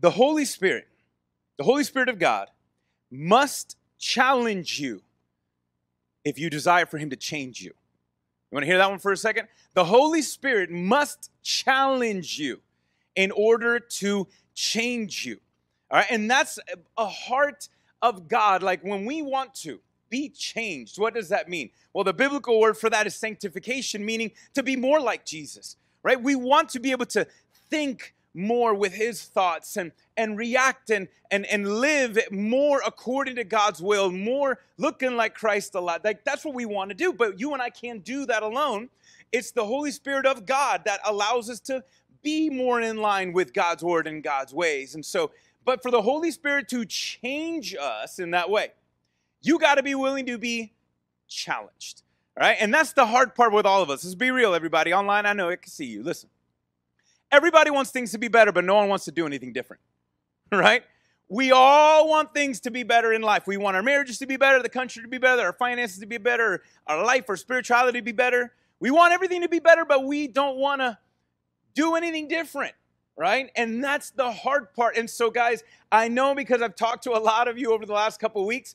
the Holy Spirit, the Holy Spirit of God, must challenge you if you desire for Him to change you. You want to hear that one for a second? The Holy Spirit must challenge you in order to change you. All right, and that's a heart of God. Like when we want to be changed, what does that mean? Well, the biblical word for that is sanctification, meaning to be more like Jesus, right? We want to be able to think more with his thoughts and, and react and, and, and live more according to God's will, more looking like Christ a lot. Like that's what we want to do. But you and I can't do that alone. It's the Holy Spirit of God that allows us to be more in line with God's word and God's ways. And so, but for the Holy Spirit to change us in that way, you got to be willing to be challenged. All right. And that's the hard part with all of us. Let's be real, everybody. Online, I know I can see you. Listen. Everybody wants things to be better, but no one wants to do anything different, right? We all want things to be better in life. We want our marriages to be better, the country to be better, our finances to be better, our life, our spirituality to be better. We want everything to be better, but we don't want to do anything different, right? And that's the hard part. And so, guys, I know because I've talked to a lot of you over the last couple weeks,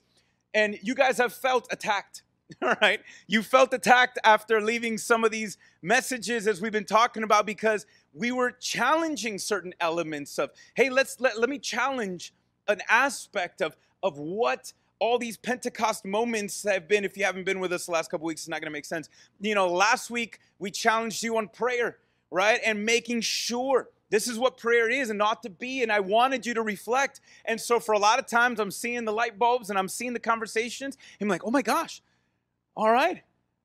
and you guys have felt attacked. Right. You felt attacked after leaving some of these messages as we've been talking about because we were challenging certain elements of, hey, let's let, let me challenge an aspect of, of what all these Pentecost moments have been. If you haven't been with us the last couple weeks, it's not going to make sense. You know, last week we challenged you on prayer, right? And making sure this is what prayer is and ought to be. And I wanted you to reflect. And so for a lot of times, I'm seeing the light bulbs and I'm seeing the conversations. I'm like, oh my gosh, all right.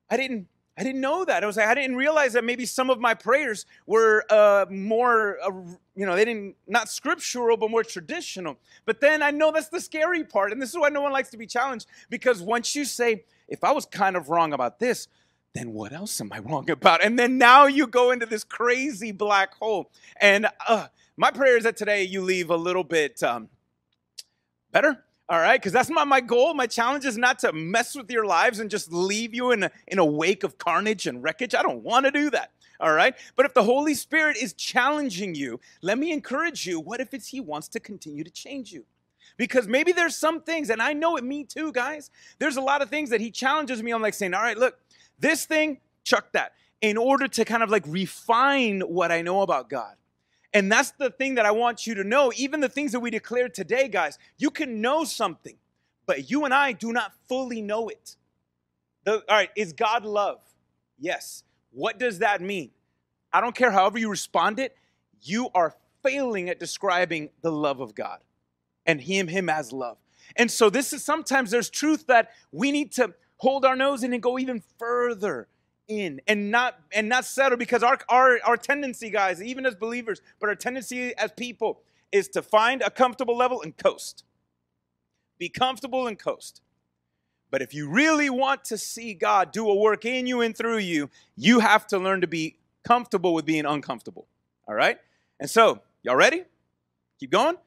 I didn't I didn't know that. I was like, I didn't realize that maybe some of my prayers were uh, more, uh, you know, they didn't not scriptural, but more traditional. But then I know that's the scary part, and this is why no one likes to be challenged because once you say, if I was kind of wrong about this, then what else am I wrong about? And then now you go into this crazy black hole. And uh, my prayer is that today you leave a little bit um, better all right? Because that's not my goal. My challenge is not to mess with your lives and just leave you in a, in a wake of carnage and wreckage. I don't want to do that. All right? But if the Holy Spirit is challenging you, let me encourage you. What if it's He wants to continue to change you? Because maybe there's some things, and I know it, me too, guys. There's a lot of things that He challenges me on, like saying, all right, look, this thing, chuck that, in order to kind of like refine what I know about God. And that's the thing that I want you to know. Even the things that we declare today, guys, you can know something, but you and I do not fully know it. The, all right, is God love? Yes. What does that mean? I don't care however you respond it, you are failing at describing the love of God and Him, Him as love. And so this is sometimes there's truth that we need to hold our nose in and go even further in and not and not settle because our, our our tendency guys even as believers but our tendency as people is to find a comfortable level and coast. Be comfortable and coast. But if you really want to see god do a work in you and through you you have to learn to be comfortable with being uncomfortable. All right? And so y'all ready? Keep going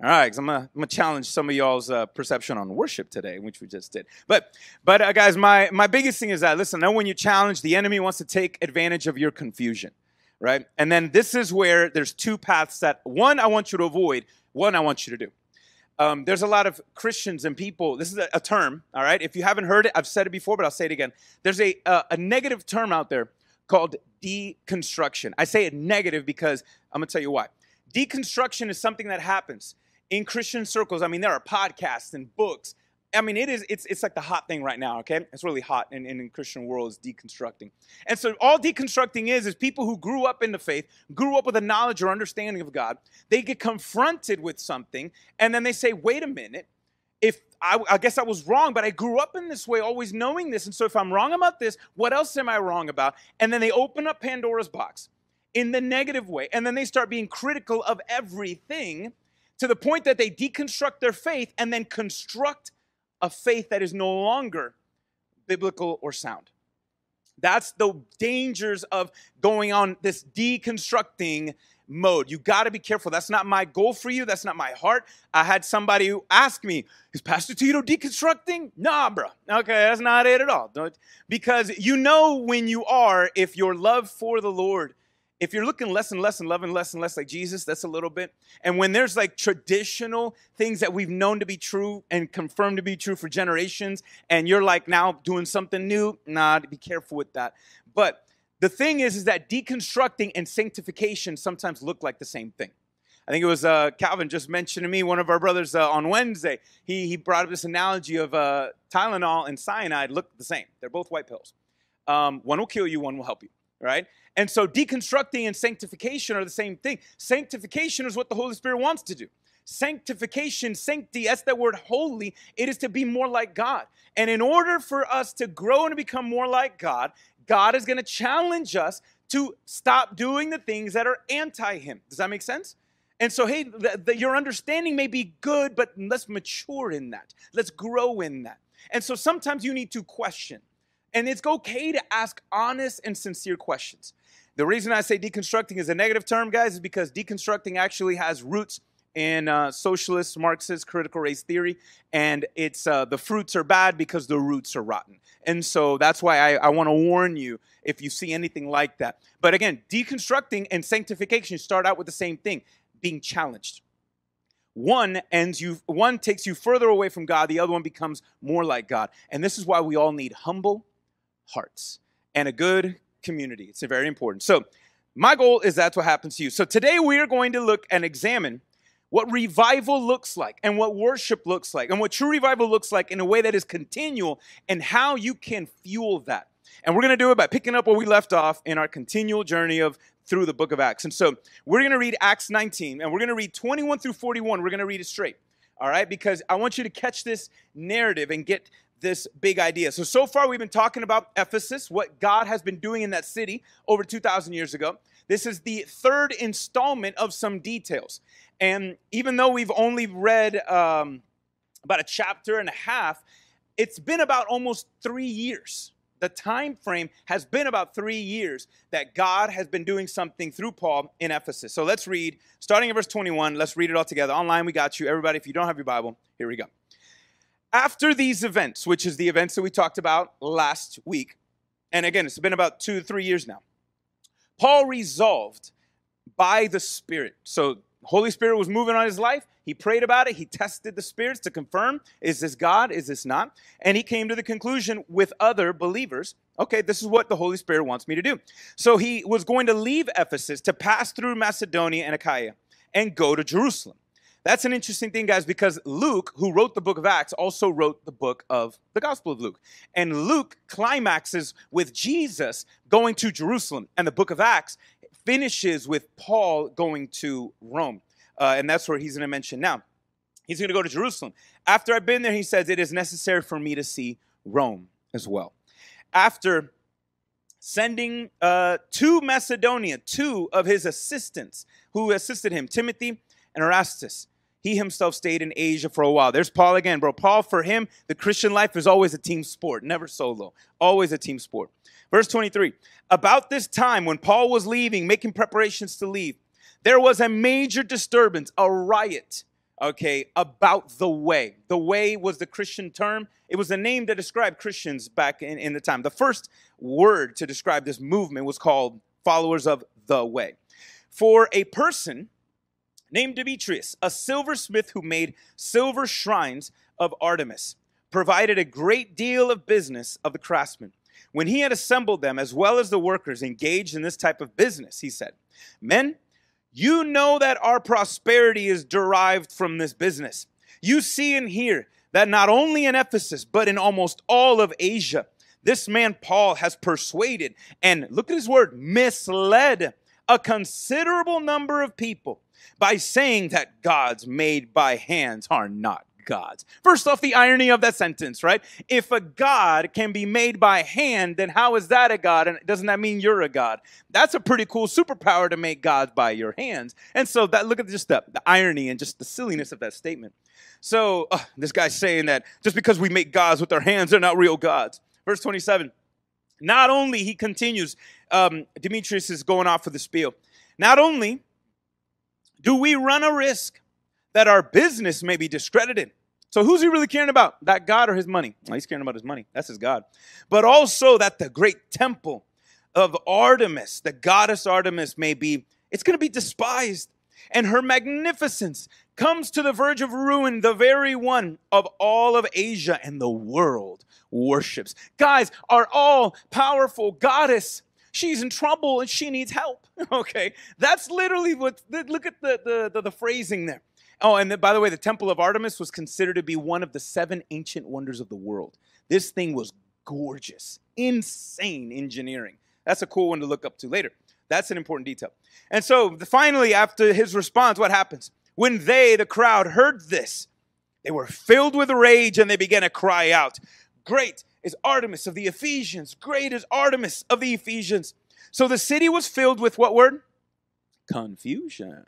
all right, because I'm gonna, I'm gonna challenge some of y'all's uh, perception on worship today, which we just did. But, but uh, guys, my my biggest thing is that listen, I know when you challenge, the enemy wants to take advantage of your confusion, right? And then this is where there's two paths that one I want you to avoid, one I want you to do. Um, there's a lot of Christians and people. This is a, a, term, all right. If you haven't heard it, I've said it before, but I'll say it again. There's a a negative term out there called deconstruction. I say it negative because I'm gonna tell you why. Deconstruction is something that happens in Christian circles, I mean, there are podcasts and books. I mean, it is, it's, it's like the hot thing right now, okay? It's really hot in, in, in Christian world is deconstructing. And so all deconstructing is, is people who grew up in the faith, grew up with a knowledge or understanding of God, they get confronted with something, and then they say, wait a minute, if I, I, guess I was wrong, but I grew up in this way, always knowing this. And so if I'm wrong about this, what else am I wrong about? And then they open up Pandora's box in the negative way. And then they start being critical of everything to the point that they deconstruct their faith and then construct a faith that is no longer biblical or sound. That's the dangers of going on this deconstructing mode. You got to be careful. That's not my goal for you. That's not my heart. I had somebody who asked me, "Is Pastor Tito deconstructing?" Nah, bro. Okay, that's not it at all. Don't, because you know when you are if your love for the Lord if you're looking less and less and loving less and less like Jesus, that's a little bit. And when there's like traditional things that we've known to be true and confirmed to be true for generations, and you're like now doing something new, nah, be careful with that. But the thing is, is that deconstructing and sanctification sometimes look like the same thing. I think it was uh, Calvin just mentioned to me, one of our brothers uh, on Wednesday. He, he brought up this analogy of uh, Tylenol and cyanide look the same. They're both white pills. Um, one will kill you, one will help you, right? And so deconstructing and sanctification are the same thing. Sanctification is what the Holy Spirit wants to do. Sanctification, sancti, that's that word holy. It is to be more like God. And in order for us to grow and become more like God, God is going to challenge us to stop doing the things that are anti Him. Does that make sense? And so, hey, the, the, your understanding may be good, but let's mature in that. Let's grow in that. And so sometimes you need to question. And it's okay to ask honest and sincere questions. The reason I say deconstructing is a negative term, guys, is because deconstructing actually has roots in uh, socialist, Marxist, critical race theory, and it's uh, the fruits are bad because the roots are rotten. And so that's why I, I want to warn you if you see anything like that. But again, deconstructing and sanctification start out with the same thing being challenged. One ends you one takes you further away from God, the other one becomes more like God. And this is why we all need humble hearts and a good community. It's very important. So, my goal is that's what happens to you. So, today we are going to look and examine what revival looks like and what worship looks like and what true revival looks like in a way that is continual and how you can fuel that. And we're going to do it by picking up where we left off in our continual journey of through the book of Acts. And so we're going to read Acts 19 and we're going to read 21 through 41. We're going to read it straight. All right? Because I want you to catch this narrative and get this big idea. So, so far we've been talking about Ephesus, what God has been doing in that city over 2,000 years ago. This is the third installment of some details. And even though we've only read um, about a chapter and a half, it's been about almost three years the time frame has been about three years that God has been doing something through Paul in Ephesus. So let's read, starting in verse 21. Let's read it all together. Online, we got you. Everybody, if you don't have your Bible, here we go. After these events, which is the events that we talked about last week, and again, it's been about two three years now, Paul resolved by the Spirit. So Holy Spirit was moving on his life. He prayed about it. He tested the spirits to confirm is this God? Is this not? And he came to the conclusion with other believers okay, this is what the Holy Spirit wants me to do. So he was going to leave Ephesus to pass through Macedonia and Achaia and go to Jerusalem. That's an interesting thing, guys, because Luke, who wrote the book of Acts, also wrote the book of the Gospel of Luke. And Luke climaxes with Jesus going to Jerusalem, and the book of Acts finishes with Paul going to Rome. Uh, and that's where he's going to mention now. He's going to go to Jerusalem. After I've been there, he says, it is necessary for me to see Rome as well. After sending uh, to Macedonia two of his assistants who assisted him, Timothy and Erastus, he himself stayed in Asia for a while. There's Paul again, bro. Paul, for him, the Christian life is always a team sport, never solo, always a team sport. Verse 23 About this time, when Paul was leaving, making preparations to leave, there was a major disturbance, a riot, okay, about the way. The way was the Christian term. It was a name that described Christians back in, in the time. The first word to describe this movement was called followers of the way. For a person named Demetrius, a silversmith who made silver shrines of Artemis, provided a great deal of business of the craftsmen. When he had assembled them, as well as the workers engaged in this type of business, he said, Men, you know that our prosperity is derived from this business. You see and hear that not only in Ephesus, but in almost all of Asia, this man Paul has persuaded and look at his word, misled a considerable number of people by saying that gods made by hands are not gods. First off, the irony of that sentence, right? If a god can be made by hand, then how is that a god? And doesn't that mean you're a god? That's a pretty cool superpower to make gods by your hands. And so that look at just the, the irony and just the silliness of that statement. So uh, this guy's saying that just because we make gods with our hands, they're not real gods. Verse 27. Not only, he continues, um, Demetrius is going off for the spiel. Not only do we run a risk that our business may be discredited, so who's he really caring about? That God or his money? Well, he's caring about his money. That's his God. But also that the great temple of Artemis, the goddess Artemis, may be, it's going to be despised. And her magnificence comes to the verge of ruin, the very one of all of Asia and the world worships. Guys, our all powerful goddess, she's in trouble and she needs help. Okay, that's literally what, look at the, the, the, the phrasing there. Oh, and the, by the way, the Temple of Artemis was considered to be one of the seven ancient wonders of the world. This thing was gorgeous, insane engineering. That's a cool one to look up to later. That's an important detail. And so finally, after his response, what happens? When they, the crowd, heard this, they were filled with rage and they began to cry out, Great is Artemis of the Ephesians! Great is Artemis of the Ephesians! So the city was filled with what word? Confusion.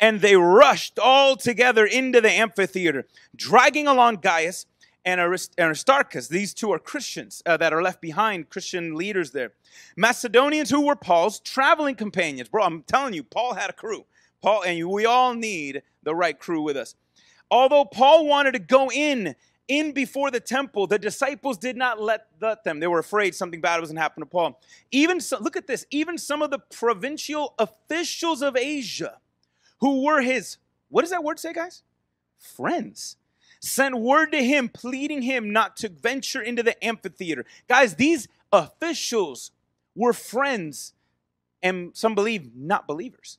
And they rushed all together into the amphitheater, dragging along Gaius and Aristarchus. These two are Christians uh, that are left behind, Christian leaders there. Macedonians who were Paul's traveling companions. Bro, I'm telling you, Paul had a crew. Paul, and we all need the right crew with us. Although Paul wanted to go in in before the temple, the disciples did not let, them. They were afraid something bad was going to happen to Paul. Even so, look at this. Even some of the provincial officials of Asia, who were his, what does that word say, guys? Friends sent word to him, pleading him not to venture into the amphitheater. Guys, these officials were friends, and some believe not believers.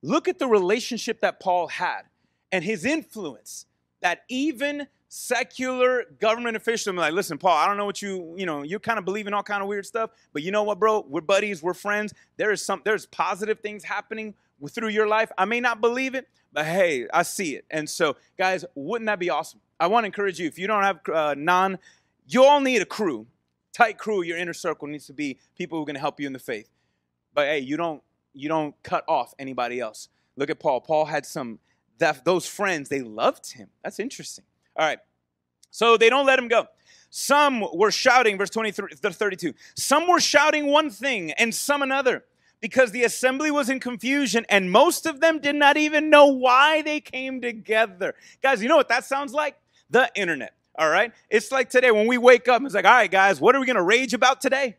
Look at the relationship that Paul had and his influence that even secular government officials are like, listen, Paul, I don't know what you, you know, you kind of believe in all kind of weird stuff, but you know what, bro? We're buddies, we're friends. There is some, there's positive things happening through your life. I may not believe it, but hey, I see it. And so, guys, wouldn't that be awesome? I want to encourage you. If you don't have uh, non, you all need a crew, tight crew. Your inner circle needs to be people who are going to help you in the faith. But hey, you don't you don't cut off anybody else. Look at Paul. Paul had some that those friends. They loved him. That's interesting. All right, so they don't let him go. Some were shouting, verse 23, 32. Some were shouting one thing and some another because the assembly was in confusion and most of them did not even know why they came together. Guys, you know what that sounds like? The internet. All right? It's like today when we wake up, it's like, all right, guys, what are we to rage about today?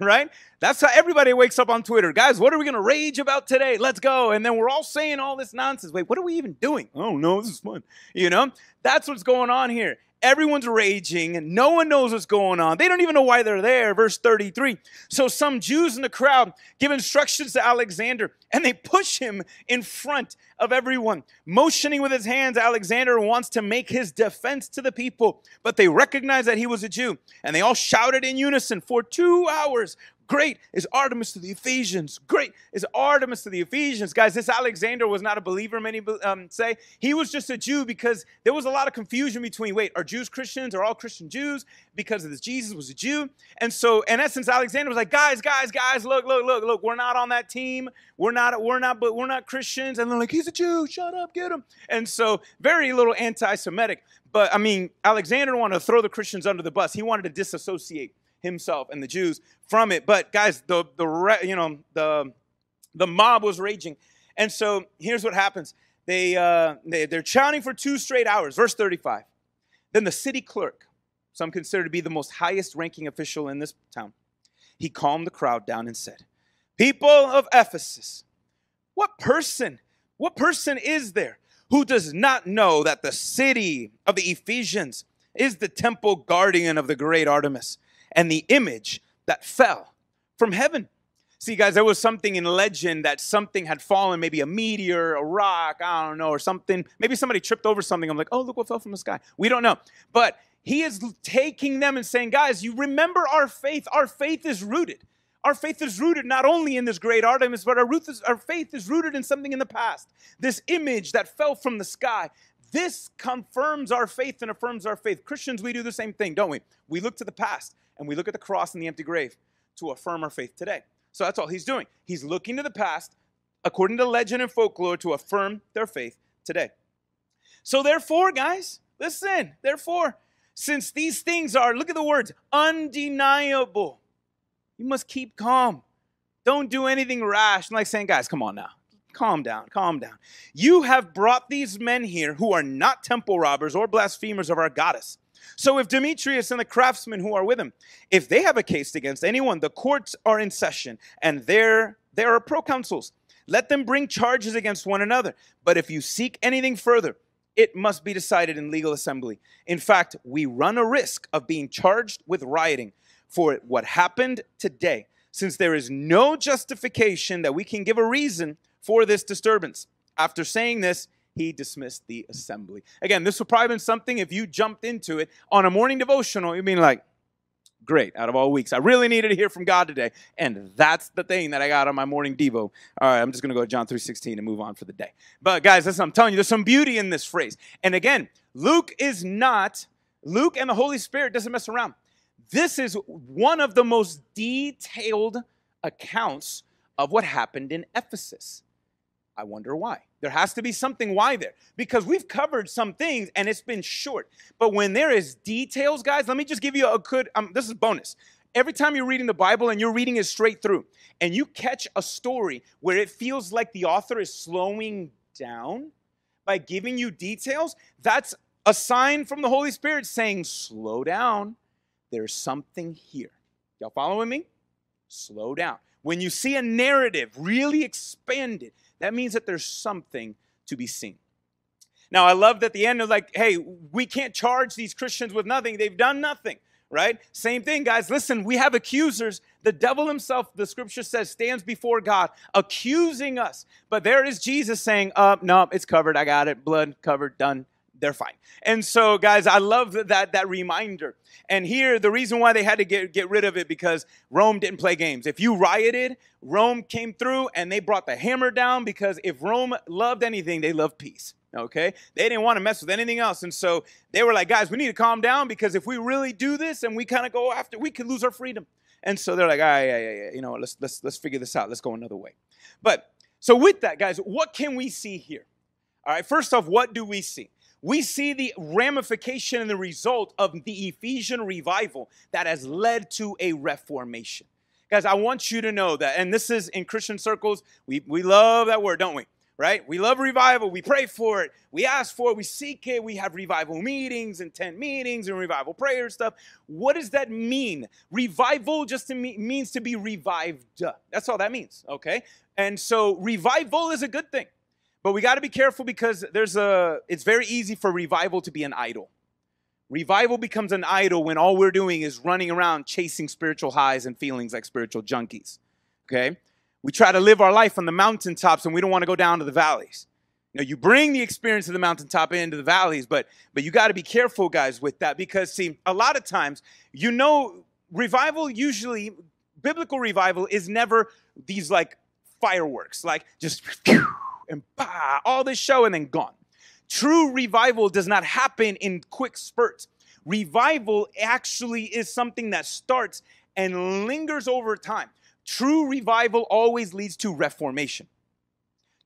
Right? That's how everybody wakes up on Twitter. Guys, what are we going to rage about today? Let's go. And then we're all saying all this nonsense. Wait, what are we even doing? Oh, no, this is fun. You know? That's what's going on here. Everyone's raging. And no one knows what's going on. They don't even know why they're there. Verse 33. So some Jews in the crowd give instructions to Alexander and they push him in front of everyone. Motioning with his hands, Alexander wants to make his defense to the people, but they recognize that he was a Jew and they all shouted in unison for two hours. Great is Artemis to the Ephesians. Great is Artemis to the Ephesians. Guys, this Alexander was not a believer, many um, say. He was just a Jew because there was a lot of confusion between wait, are Jews Christians? Are all Christian Jews? Because of this, Jesus was a Jew. And so, in essence, Alexander was like, guys, guys, guys, look, look, look, look, we're not on that team. We're not, we're not, but we're not Christians. And they're like, he's a Jew. Shut up, get him. And so, very little anti Semitic. But I mean, Alexander wanted to throw the Christians under the bus, he wanted to disassociate himself and the Jews from it. But guys, the the you know the the mob was raging, and so here's what happens: they, uh, they they're shouting for two straight hours. Verse 35. Then the city clerk, some consider to be the most highest ranking official in this town, he calmed the crowd down and said, "People of Ephesus, what person, what person is there?" Who does not know that the city of the Ephesians is the temple guardian of the great Artemis? And the image that fell from heaven. See, guys, there was something in legend that something had fallen, maybe a meteor, a rock, I don't know, or something. Maybe somebody tripped over something. I'm like, oh, look what fell from the sky. We don't know. But he is taking them and saying, guys, you remember our faith. Our faith is rooted. Our faith is rooted not only in this great Artemis, but our, is, our faith is rooted in something in the past. This image that fell from the sky. This confirms our faith and affirms our faith. Christians, we do the same thing, don't we? We look to the past and we look at the cross and the empty grave to affirm our faith today. So that's all he's doing. He's looking to the past, according to legend and folklore, to affirm their faith today. So, therefore, guys, listen, therefore, since these things are, look at the words, undeniable, you must keep calm. Don't do anything rash. I'm like saying, guys, come on now. Calm down, calm down. You have brought these men here who are not temple robbers or blasphemers of our goddess So if Demetrius and the craftsmen who are with him, if they have a case against anyone, the courts are in session, and there there are proconsuls. Let them bring charges against one another. But if you seek anything further, it must be decided in legal assembly. In fact, we run a risk of being charged with rioting for what happened today, since there is no justification that we can give a reason for this disturbance. After saying this, he dismissed the assembly. Again, this would probably been something if you jumped into it on a morning devotional, you'd be like, great, out of all weeks. I really needed to hear from God today. And that's the thing that I got on my morning Devo. All right, I'm just going to go to John 3.16 and move on for the day. But guys, listen, I'm telling you, there's some beauty in this phrase. And again, Luke is not, Luke and the Holy Spirit doesn't mess around. This is one of the most detailed accounts of what happened in Ephesus. I wonder why. There has to be something why there because we've covered some things and it's been short. But when there is details, guys, let me just give you a good. Um, this is bonus. Every time you're reading the Bible and you're reading it straight through, and you catch a story where it feels like the author is slowing down by giving you details, that's a sign from the Holy Spirit saying, "Slow down. There's something here." Y'all following me? Slow down. When you see a narrative really expanded that means that there's something to be seen. Now, I love that the end of like, hey, we can't charge these Christians with nothing. They've done nothing, right? Same thing, guys. Listen, we have accusers. The devil himself, the scripture says, stands before God accusing us. But there is Jesus saying, uh, no, it's covered. I got it. Blood covered, done they're fine. And so, guys, I love that that reminder. And here, the reason why they had to get, get rid of it because Rome didn't play games. If you rioted, Rome came through and they brought the hammer down because if Rome loved anything, they loved peace. Okay? They didn't want to mess with anything else. And so they were like, guys, we need to calm down because if we really do this and we kind of go after, we could lose our freedom. And so they're like, right, yeah, yeah, yeah, you know, let's let's let's figure this out. Let's go another way. But so with that, guys, what can we see here? All right, first off, what do we see? We see the ramification and the result of the Ephesian revival that has led to a reformation. Guys, I want you to know that, and this is in Christian circles, we, we love that word, don't we? Right? We love revival. We pray for it. We ask for it. We seek it. We have revival meetings and tent meetings and revival prayer stuff. What does that mean? Revival just to me, means to be revived. That's all that means, okay? And so revival is a good thing. But we got to be careful because there's a it's very easy for revival to be an idol. Revival becomes an idol when all we're doing is running around chasing spiritual highs and feelings like spiritual junkies. Okay? We try to live our life on the mountaintops and we don't want to go down to the valleys. Know, you bring the experience of the mountaintop into the valleys, but but you got to be careful, guys, with that because see, a lot of times, you know, revival usually biblical revival is never these like fireworks, like just and bah, all this show and then gone. True revival does not happen in quick spurts. Revival actually is something that starts and lingers over time. True revival always leads to reformation.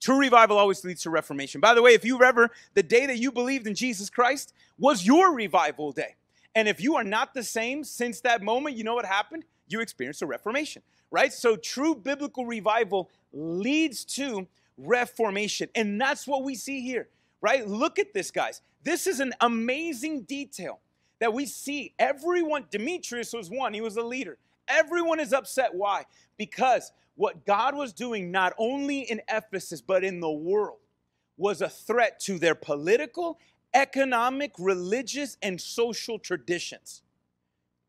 True revival always leads to reformation. By the way, if you ever, the day that you believed in Jesus Christ was your revival day. And if you are not the same since that moment, you know what happened? You experienced a reformation, right? So true biblical revival leads to reformation. And that's what we see here, right? Look at this, guys. This is an amazing detail that we see. Everyone, Demetrius was one, he was a leader. Everyone is upset. Why? Because what God was doing, not only in Ephesus, but in the world, was a threat to their political, economic, religious, and social traditions.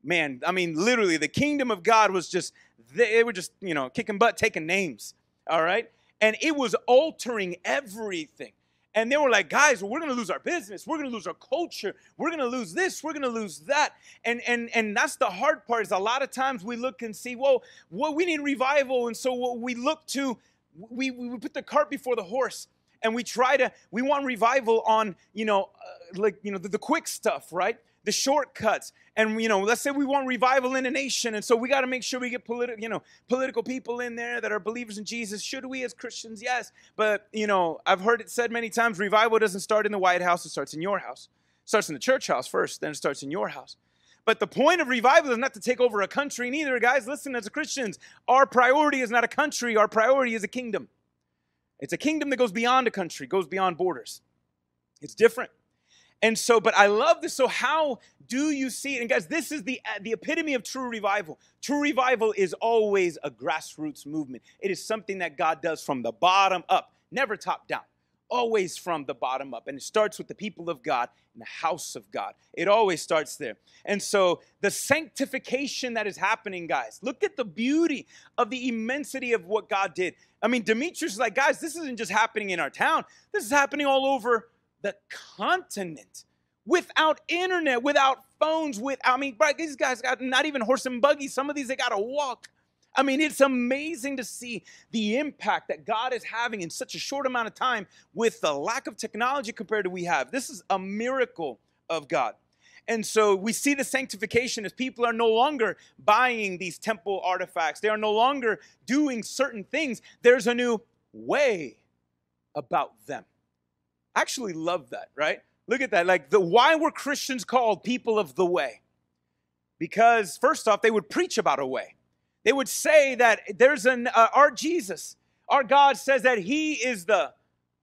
Man, I mean, literally, the kingdom of God was just, they were just, you know, kicking butt, taking names, all right? And it was altering everything. And they were like, guys, we're gonna lose our business, we're gonna lose our culture, we're gonna lose this, we're gonna lose that. And and and that's the hard part, is a lot of times we look and see, well, well, we need revival. And so we look to, we, we put the cart before the horse and we try to, we want revival on, you know, uh, like, you know, the, the quick stuff, right? The shortcuts. And you know let's say we want revival in a nation and so we got to make sure we get political you know political people in there that are believers in jesus. Should we as christians? Yes. But you know i've heard it said many times revival doesn't start in the white house it starts in your house. It starts in the church house first then it starts in your house. But the point of revival is not to take over a country neither guys. Listen as christians our priority is not a country our priority is a kingdom. It's a kingdom that goes beyond a country goes beyond borders. It's different And so, but I love this. So, how do you see it? And guys, this is the uh, the epitome of true revival. True revival is always a grassroots movement. It is something that God does from the bottom up, never top down. Always from the bottom up. And it starts with the people of God and the house of God. It always starts there. And so the sanctification that is happening, guys, look at the beauty of the immensity of what God did. I mean, Demetrius is like, guys, this isn't just happening in our town, this is happening all over the continent without internet, without phones, with I mean, these guys got not even horse and buggy. Some of these they gotta walk. I mean, it's amazing to see the impact that God is having in such a short amount of time with the lack of technology compared to we have. This is a miracle of God. And so we see the sanctification as people are no longer buying these temple artifacts. They are no longer doing certain things. There's a new way about them. I actually love that, right? Look at that. Like the why were Christians called people of the way? Because first off, they would preach about a way. They would say that there's an uh, our Jesus, our God says that he is the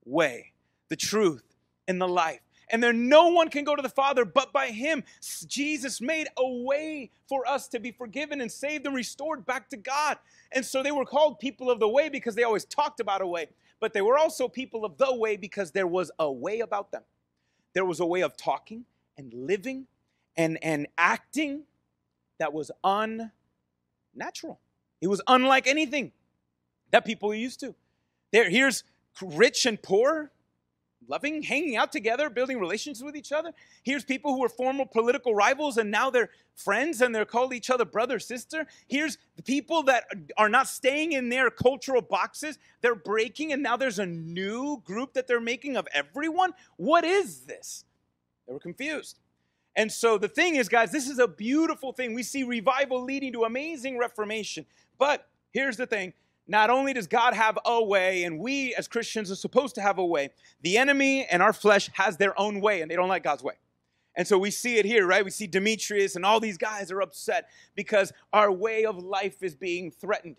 way, the truth, and the life. And there no one can go to the Father but by him. Jesus made a way for us to be forgiven and saved and restored back to God. And so they were called people of the way because they always talked about a way but they were also people of the way because there was a way about them. There was a way of talking and living and, and acting that was unnatural. It was unlike anything that people are used to. There, here's rich and poor, loving, hanging out together, building relationships with each other. Here's people who were former political rivals and now they're friends and they're called each other brother, sister. Here's the people that are not staying in their cultural boxes. They're breaking and now there's a new group that they're making of everyone. What is this? They were confused. And so the thing is, guys, this is a beautiful thing. We see revival leading to amazing reformation. But here's the thing not only does God have a way, and we as Christians are supposed to have a way, the enemy and our flesh has their own way, and they don't like God's way. And so we see it here, right? We see Demetrius and all these guys are upset because our way of life is being threatened,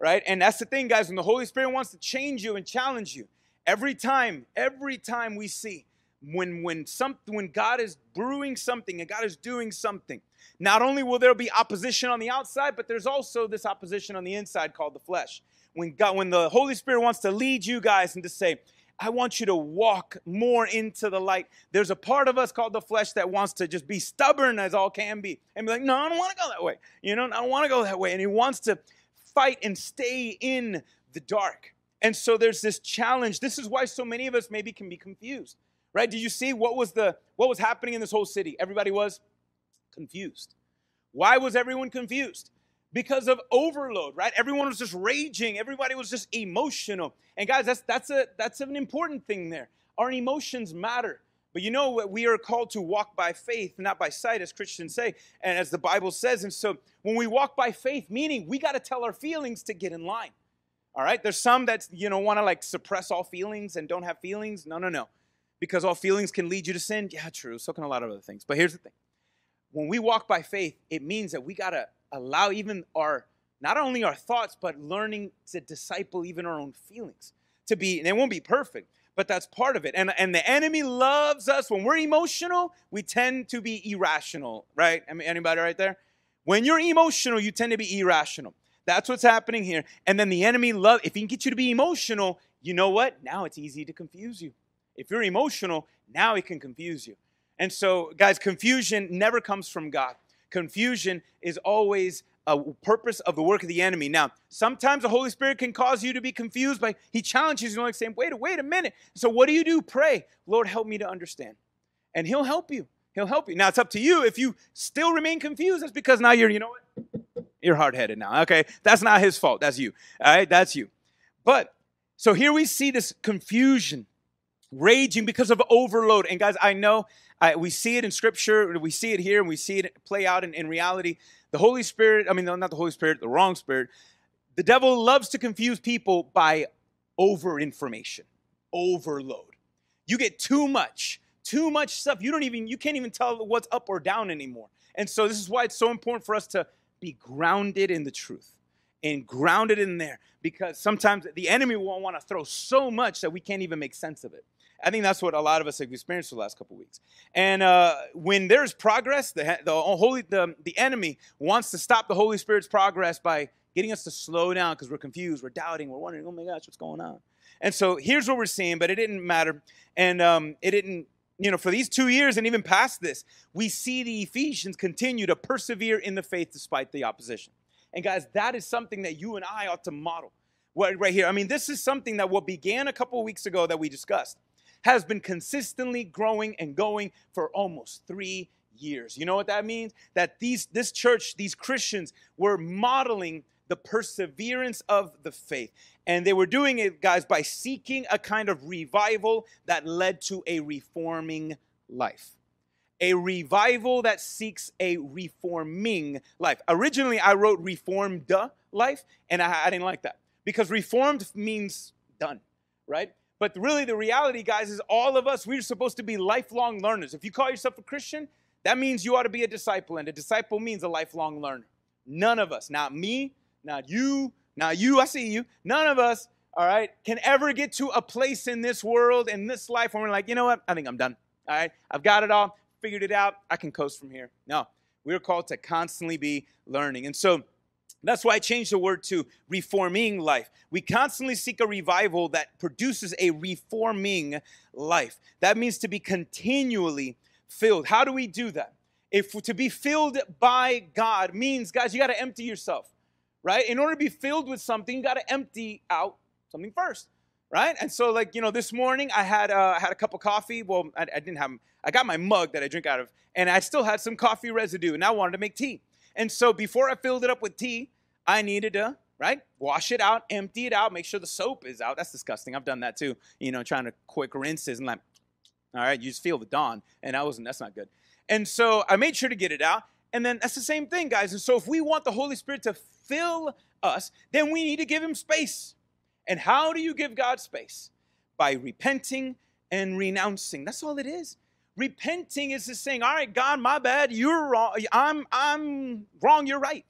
right? And that's the thing, guys, when the Holy Spirit wants to change you and challenge you, every time, every time we see when when some when God is brewing something and God is doing something, not only will there be opposition on the outside, but there's also this opposition on the inside called the flesh. When God, when the Holy Spirit wants to lead you guys and to say, I want you to walk more into the light. There's a part of us called the flesh that wants to just be stubborn as all can be and be like, no, I don't want to go that way. You know, I don't want to go that way. And he wants to fight and stay in the dark. And so there's this challenge. This is why so many of us maybe can be confused right? Did you see what was the what was happening in this whole city? Everybody was confused. Why was everyone confused? Because of overload, right? Everyone was just raging. Everybody was just emotional. And guys, that's that's a that's an important thing there. Our emotions matter. But you know what? We are called to walk by faith, not by sight, as Christians say, and as the Bible says. And so when we walk by faith, meaning we got to tell our feelings to get in line. All right? There's some that you know want to like suppress all feelings and don't have feelings. No, no, no because all feelings can lead you to sin. Yeah, true. So can a lot of other things. But here's the thing when we walk by faith, it means that we got to allow even our, not only our thoughts, but learning to disciple even our own feelings to be, and they won't be perfect, but that's part of it. And, and the enemy loves us. When we're emotional, we tend to be irrational, right? I mean, anybody right there? When you're emotional, you tend to be irrational. That's what's happening here. And then the enemy love if he can get you to be emotional, you know what? Now it's easy to confuse you. If you're emotional, now it can confuse you. And so, guys, confusion never comes from God. Confusion is always a purpose of the work of the enemy. Now, sometimes the Holy Spirit can cause you to be confused, but He challenges you, like saying, "Wait, wait a minute." So, what do you do? Pray, Lord, help me to understand, and He'll help you. He'll help you. Now, it's up to you. If you still remain confused, that's because now you're, you know what? You're hard headed now. Okay, that's not His fault. That's you. All right, that's you. But so here we see this confusion raging because of overload. And guys, I know I, we see it in scripture, we see it here, and we see it play out in, in reality. The Holy Spirit, I mean, no, not the Holy Spirit, the wrong spirit. The devil loves to confuse people by over information, overload. You get too much, too much stuff. You don't even, you can't even tell what's up or down anymore. And so this is why it's so important for us to be grounded in the truth and grounded in there because sometimes the enemy will want to throw so much that we can't even make sense of it. I think that's what a lot of us have experienced the last couple weeks. And uh, when there's progress, the, the holy the, the enemy wants to stop the Holy Spirit's progress by getting us to slow down because we're confused, we're doubting, we're wondering, oh my gosh, what's going on? And so here's what we're seeing, but it didn't matter, and um, it didn't. You know, for these two years and even past this, we see the Ephesians continue to persevere in the faith despite the opposition. And guys, that is something that you and I ought to model right here. I mean, this is something that what began a couple of weeks ago that we discussed has been consistently growing and going for almost three years. You know what that means? That these this church, these Christians were modeling the perseverance of the faith. And they were doing it, guys, by seeking a kind of revival that led to a reforming life. A revival that seeks a reforming life. Originally, I wrote reformed life, and I, I didn't like that because reformed means done, right? But really, the reality, guys, is all of us, we're supposed to be lifelong learners. If you call yourself a Christian, that means you ought to be a disciple, and a disciple means a lifelong learner. None of us, not me, not you, not you, I see you, none of us, all right, can ever get to a place in this world, in this life, where we're like, you know what, I think I'm done, all right, I've got it all, figured it out, I can coast from here. No, we're called to constantly be learning. And so, that's why I changed the word to reforming life. We constantly seek a revival that produces a reforming life. That means to be continually filled. How do we do that? If to be filled by God means, guys, you got to empty yourself, right? In order to be filled with something, you got to empty out something first, right? And so, like you know, this morning I had uh, I had a cup of coffee. Well, I, I didn't have. I got my mug that I drink out of, and I still had some coffee residue, and I wanted to make tea. And so before I filled it up with tea, I needed to, right, wash it out, empty it out, make sure the soap is out. That's disgusting. I've done that too, you know, trying to quick rinses and like, all right, you just feel the dawn. And I wasn't, that's not good. And so I made sure to get it out. And then that's the same thing, guys. And so if we want the Holy Spirit to fill us, then we need to give him space. And how do you give God space? By repenting and renouncing. That's all it is. Repenting is just saying, all right, God, my bad. You're wrong. I'm, I'm wrong. You're right.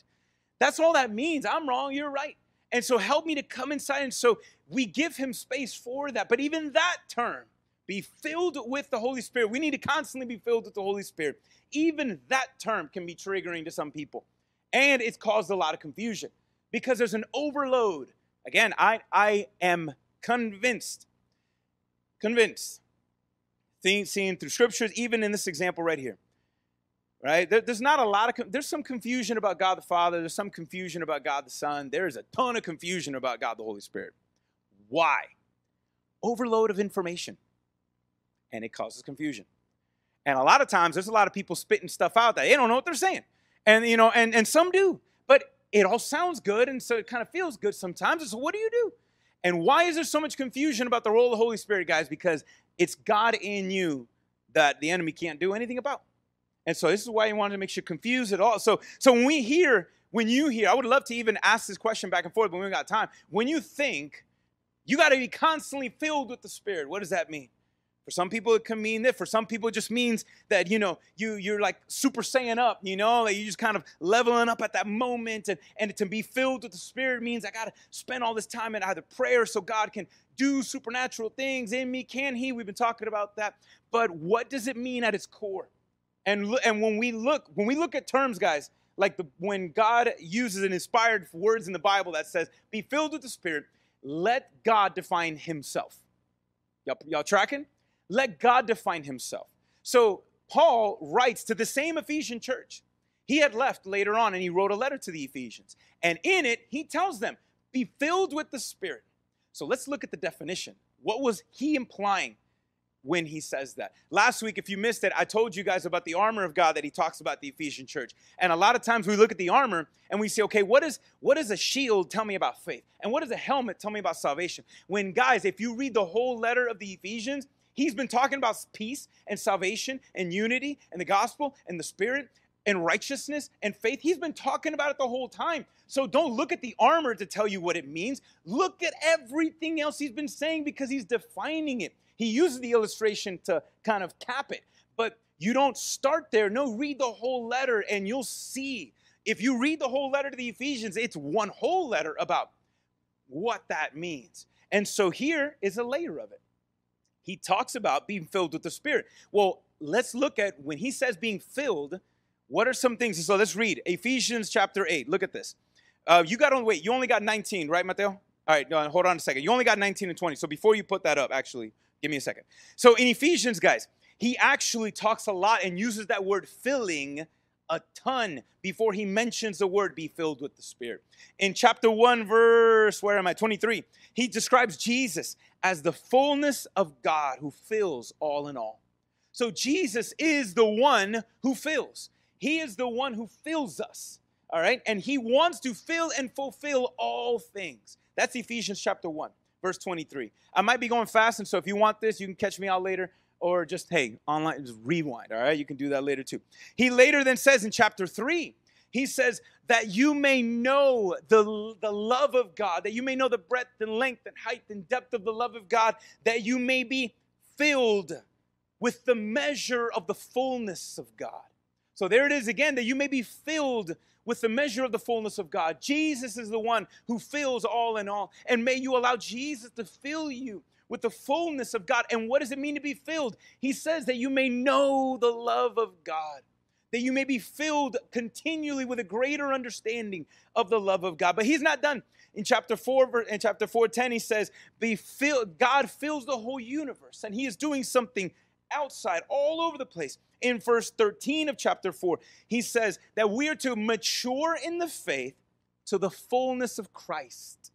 That's all that means. I'm wrong. You're right. And so help me to come inside. And so we give him space for that. But even that term, be filled with the Holy Spirit, we need to constantly be filled with the Holy Spirit. Even that term can be triggering to some people. And it's caused a lot of confusion because there's an overload. Again, I, I am convinced, convinced seeing through scriptures, even in this example right here. Right? There, there's not a lot of, there's some confusion about God the Father. There's some confusion about God the Son. There's a ton of confusion about God the Holy Spirit. Why? Overload of information. And it causes confusion. And a lot of times there's a lot of people spitting stuff out that they don't know what they're saying. And you know, and, and some do. But it all sounds good, and so it kind of feels good sometimes. So what do you do? And why is there so much confusion about the role of the Holy Spirit, guys? Because it's God in you that the enemy can't do anything about. And so this is why he wanted to make sure confused at all. So, so when we hear, when you hear, I would love to even ask this question back and forth, but we got time. When you think, you got to be constantly filled with the Spirit. What does that mean? For some people, it can mean that. For some people, it just means that you know you you're like super Saiyan up. You know, like you just kind of leveling up at that moment. And and to be filled with the Spirit means I got to spend all this time in either prayer so God can do supernatural things in me. Can He? We've been talking about that. But what does it mean at its core? And and when we look when we look at terms, guys, like the when God uses an inspired words in the Bible that says, "Be filled with the Spirit." Let God define Himself. Y'all, y'all tracking? Let God define himself. So Paul writes to the same Ephesian church. He had left later on and he wrote a letter to the Ephesians. And in it, he tells them, be filled with the Spirit. So let's look at the definition. What was he implying when he says that? Last week, if you missed it, I told you guys about the armor of God that he talks about the Ephesian church. And a lot of times we look at the armor and we say, okay, what is what does a shield tell me about faith? And what does a helmet tell me about salvation? When guys, if you read the whole letter of the Ephesians, He's been talking about peace and salvation and unity and the gospel and the spirit and righteousness and faith. He's been talking about it the whole time. So don't look at the armor to tell you what it means. Look at everything else he's been saying because he's defining it. He uses the illustration to kind of cap it. But you don't start there. No, read the whole letter and you'll see. If you read the whole letter to the Ephesians, it's one whole letter about what that means. And so here is a layer of it. He talks about being filled with the Spirit. Well, let's look at when he says being filled, what are some things? So let's read Ephesians chapter 8. Look at this. Uh, you got on, wait, you only got 19, right, Mateo? All right, no, hold on a second. You only got 19 and 20. So before you put that up, actually, give me a second. So in Ephesians, guys, he actually talks a lot and uses that word filling a ton before he mentions the word be filled with the Spirit. In chapter 1, verse, where am I? 23, he describes Jesus as the fullness of God who fills all in all. So Jesus is the one who fills. He is the one who fills us. All right? And he wants to fill and fulfill all things. That's Ephesians chapter 1, verse 23. I might be going fast, and so if you want this, you can catch me out later or just, hey, online, just rewind, all right? You can do that later too. He later then says in chapter 3, he says that you may know the, the love of God, that you may know the breadth and length and height and depth of the love of God, that you may be filled with the measure of the fullness of God. So there it is again, that you may be filled with the measure of the fullness of God. Jesus is the one who fills all in all. And may you allow Jesus to fill you with the fullness of God. And what does it mean to be filled? He says that you may know the love of God, that you may be filled continually with a greater understanding of the love of God. But he's not done. In chapter 4, in chapter 410, he says, Be filled, God fills the whole universe, and he is doing something outside, all over the place. In verse 13 of chapter 4, he says that we are to mature in the faith to the fullness of Christ.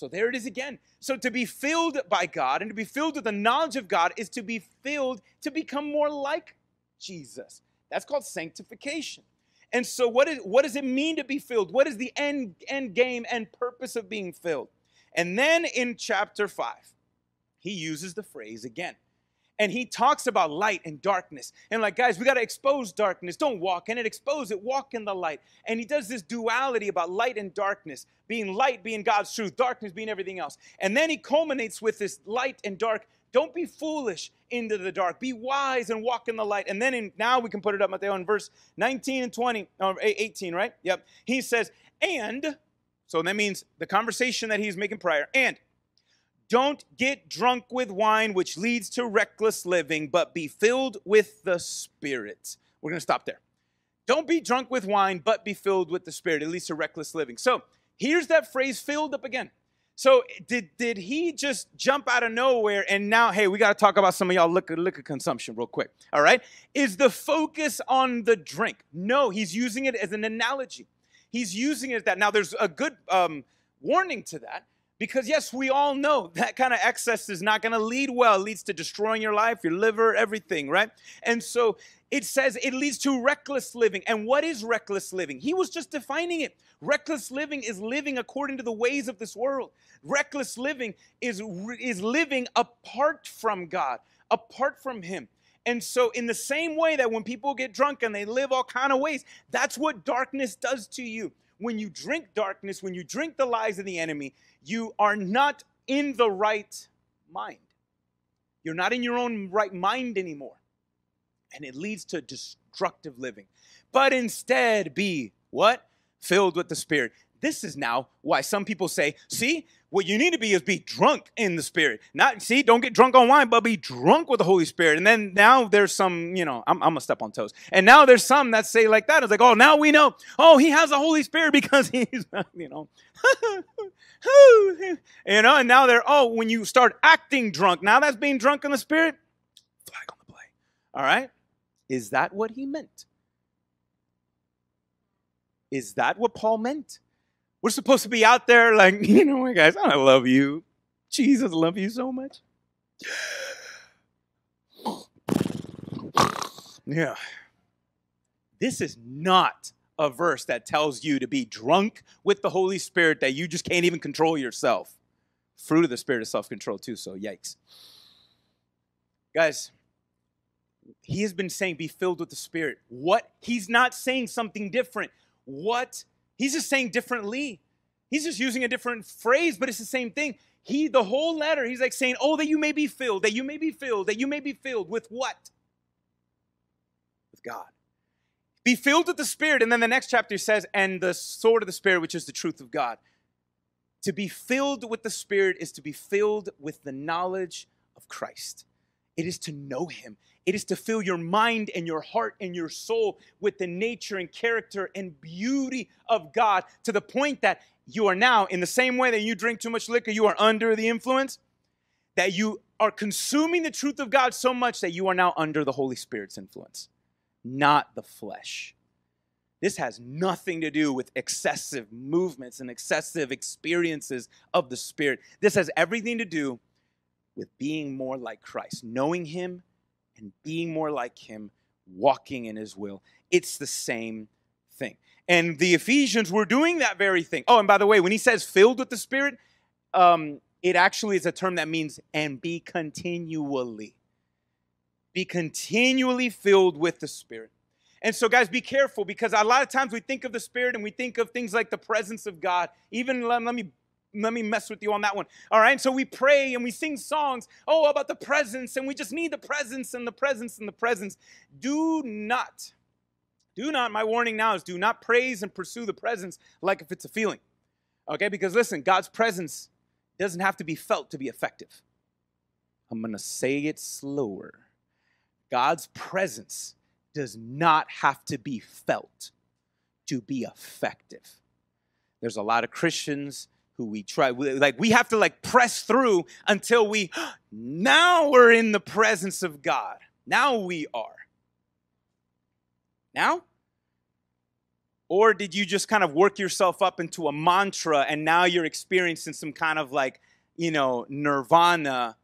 So there it is again. So to be filled by God and to be filled with the knowledge of God is to be filled to become more like Jesus. That's called sanctification. And so what, is, what does it mean to be filled? What is the end, end game and purpose of being filled? And then in chapter 5, he uses the phrase again and he talks about light and darkness. And like, guys, we got to expose darkness. Don't walk in it, expose it, walk in the light. And he does this duality about light and darkness, being light being God's truth, darkness being everything else. And then he culminates with this light and dark. Don't be foolish into the dark. Be wise and walk in the light. And then in, now we can put it up, Matthew, in verse 19 and 20, or 18, right? Yep. He says, and, so that means the conversation that he's making prior, and don't get drunk with wine, which leads to reckless living, but be filled with the Spirit. We're going to stop there. Don't be drunk with wine, but be filled with the Spirit. It leads to reckless living. So here's that phrase filled up again. So did, did he just jump out of nowhere and now, hey, we got to talk about some of y'all liquor, liquor consumption real quick. All right. Is the focus on the drink? No, he's using it as an analogy. He's using it that. Now there's a good um, warning to that because, yes, we all know that kind of excess is not going to lead well. It leads to destroying your life, your liver, everything, right? And so it says it leads to reckless living. And what is reckless living? He was just defining it. Reckless living is living according to the ways of this world. Reckless living is, is living apart from God, apart from Him. And so, in the same way that when people get drunk and they live all kind of ways, that's what darkness does to you when you drink darkness, when you drink the lies of the enemy, you are not in the right mind. You're not in your own right mind anymore. And it leads to destructive living. But instead, be what? Filled with the Spirit. This is now why some people say, see, what you need to be is be drunk in the Spirit. Not, see, don't get drunk on wine, but be drunk with the Holy Spirit. And then now there's some, you know, I'm, I'm gonna step on toes. And now there's some that say like that. It's like, oh, now we know, oh, he has the Holy Spirit because he's, you know, you know, and now they're, oh, when you start acting drunk, now that's being drunk in the Spirit, flag on the play. All right? Is that what he meant? Is that what Paul meant? We're supposed to be out there like, you know, guys, I love you. Jesus love you so much. Yeah. This is not a verse that tells you to be drunk with the Holy Spirit that you just can't even control yourself. Fruit of the Spirit is self control, too, so yikes. Guys, he has been saying be filled with the Spirit. What? He's not saying something different. What He's just saying differently. He's just using a different phrase, but it's the same thing. He, the whole letter, he's like saying, Oh, that you may be filled, that you may be filled, that you may be filled with what? With God. Be filled with the Spirit. And then the next chapter says, And the sword of the Spirit, which is the truth of God. To be filled with the Spirit is to be filled with the knowledge of Christ. It is to know Him. It is to fill your mind and your heart and your soul with the nature and character and beauty of God to the point that you are now, in the same way that you drink too much liquor, you are under the influence, that you are consuming the truth of God so much that you are now under the Holy Spirit's influence, not the flesh. This has nothing to do with excessive movements and excessive experiences of the Spirit. This has everything to do with being more like Christ, knowing Him and being more like Him, walking in His will. It's the same thing. And the Ephesians were doing that very thing. Oh, and by the way, when he says filled with the Spirit, um, it actually is a term that means and be continually. Be continually filled with the Spirit. And so, guys, be careful because a lot of times we think of the Spirit and we think of things like the presence of God. Even let, let me let me mess with you on that one. All right. So we pray and we sing songs, oh, about the presence, and we just need the presence and the presence and the presence. Do not, do not, my warning now is do not praise and pursue the presence like if it's a feeling. Okay? Because listen, God's presence doesn't have to be felt to be effective. I'm going to say it slower. God's presence does not have to be felt to be effective. There's a lot of Christians who we try like we have to like press through until we now we're in the presence of God. Now we are. Now? Or did you just kind of work yourself up into a mantra and now you're experiencing some kind of like, you know, nirvana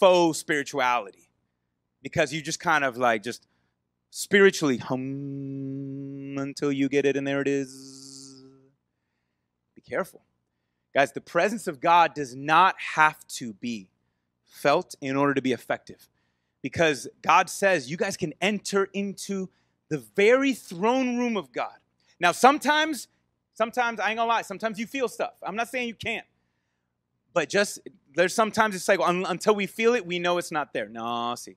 faux spirituality? Because you just kind of like just spiritually hum until you get it and there it is. Be careful. Guys, the presence of God does not have to be felt in order to be effective. Because God says you guys can enter into the very throne room of God. Now, sometimes, sometimes, I ain't gonna lie, sometimes you feel stuff. I'm not saying you can't. But just, there's sometimes it's like until we feel it, we know it's not there. No, see.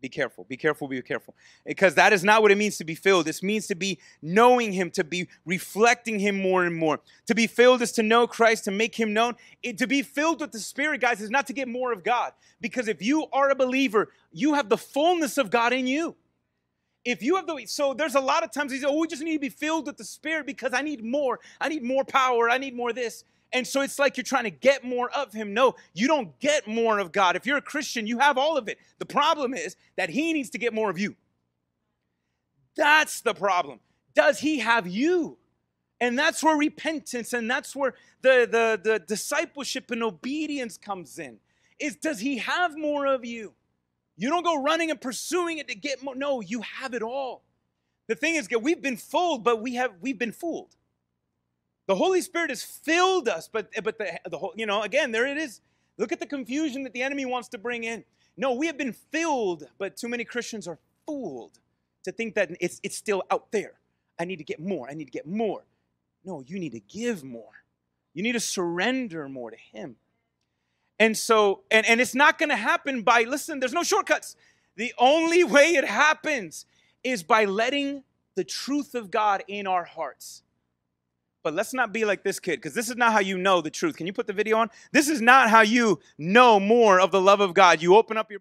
Be careful, be careful, be careful. Because that is not what it means to be filled. This means to be knowing Him, to be reflecting Him more and more. To be filled is to know Christ, to make Him known. It, to be filled with the Spirit, guys, is not to get more of God. Because if you are a believer, you have the fullness of God in you. If you have the, so there's a lot of times he says, oh, we just need to be filled with the Spirit because I need more. I need more power. I need more this. And so it's like you're trying to get more of him. No, you don't get more of God. If you're a Christian, you have all of it. The problem is that he needs to get more of you. That's the problem. Does he have you? And that's where repentance and that's where the, the, the discipleship and obedience comes in. Is does he have more of you? You don't go running and pursuing it to get more. No, you have it all. The thing is, we've been fooled, but we have we've been fooled. The Holy Spirit has filled us, but, but the, the whole, you know, again, there it is. Look at the confusion that the enemy wants to bring in. No, we have been filled, but too many Christians are fooled to think that it's, it's still out there. I need to get more. I need to get more. No, you need to give more. You need to surrender more to Him. And so, and, and it's not going to happen by, listen, there's no shortcuts. The only way it happens is by letting the truth of God in our hearts. But let's not be like this kid, because this is not how you know the truth. Can you put the video on? This is not how you know more of the love of God. You open up your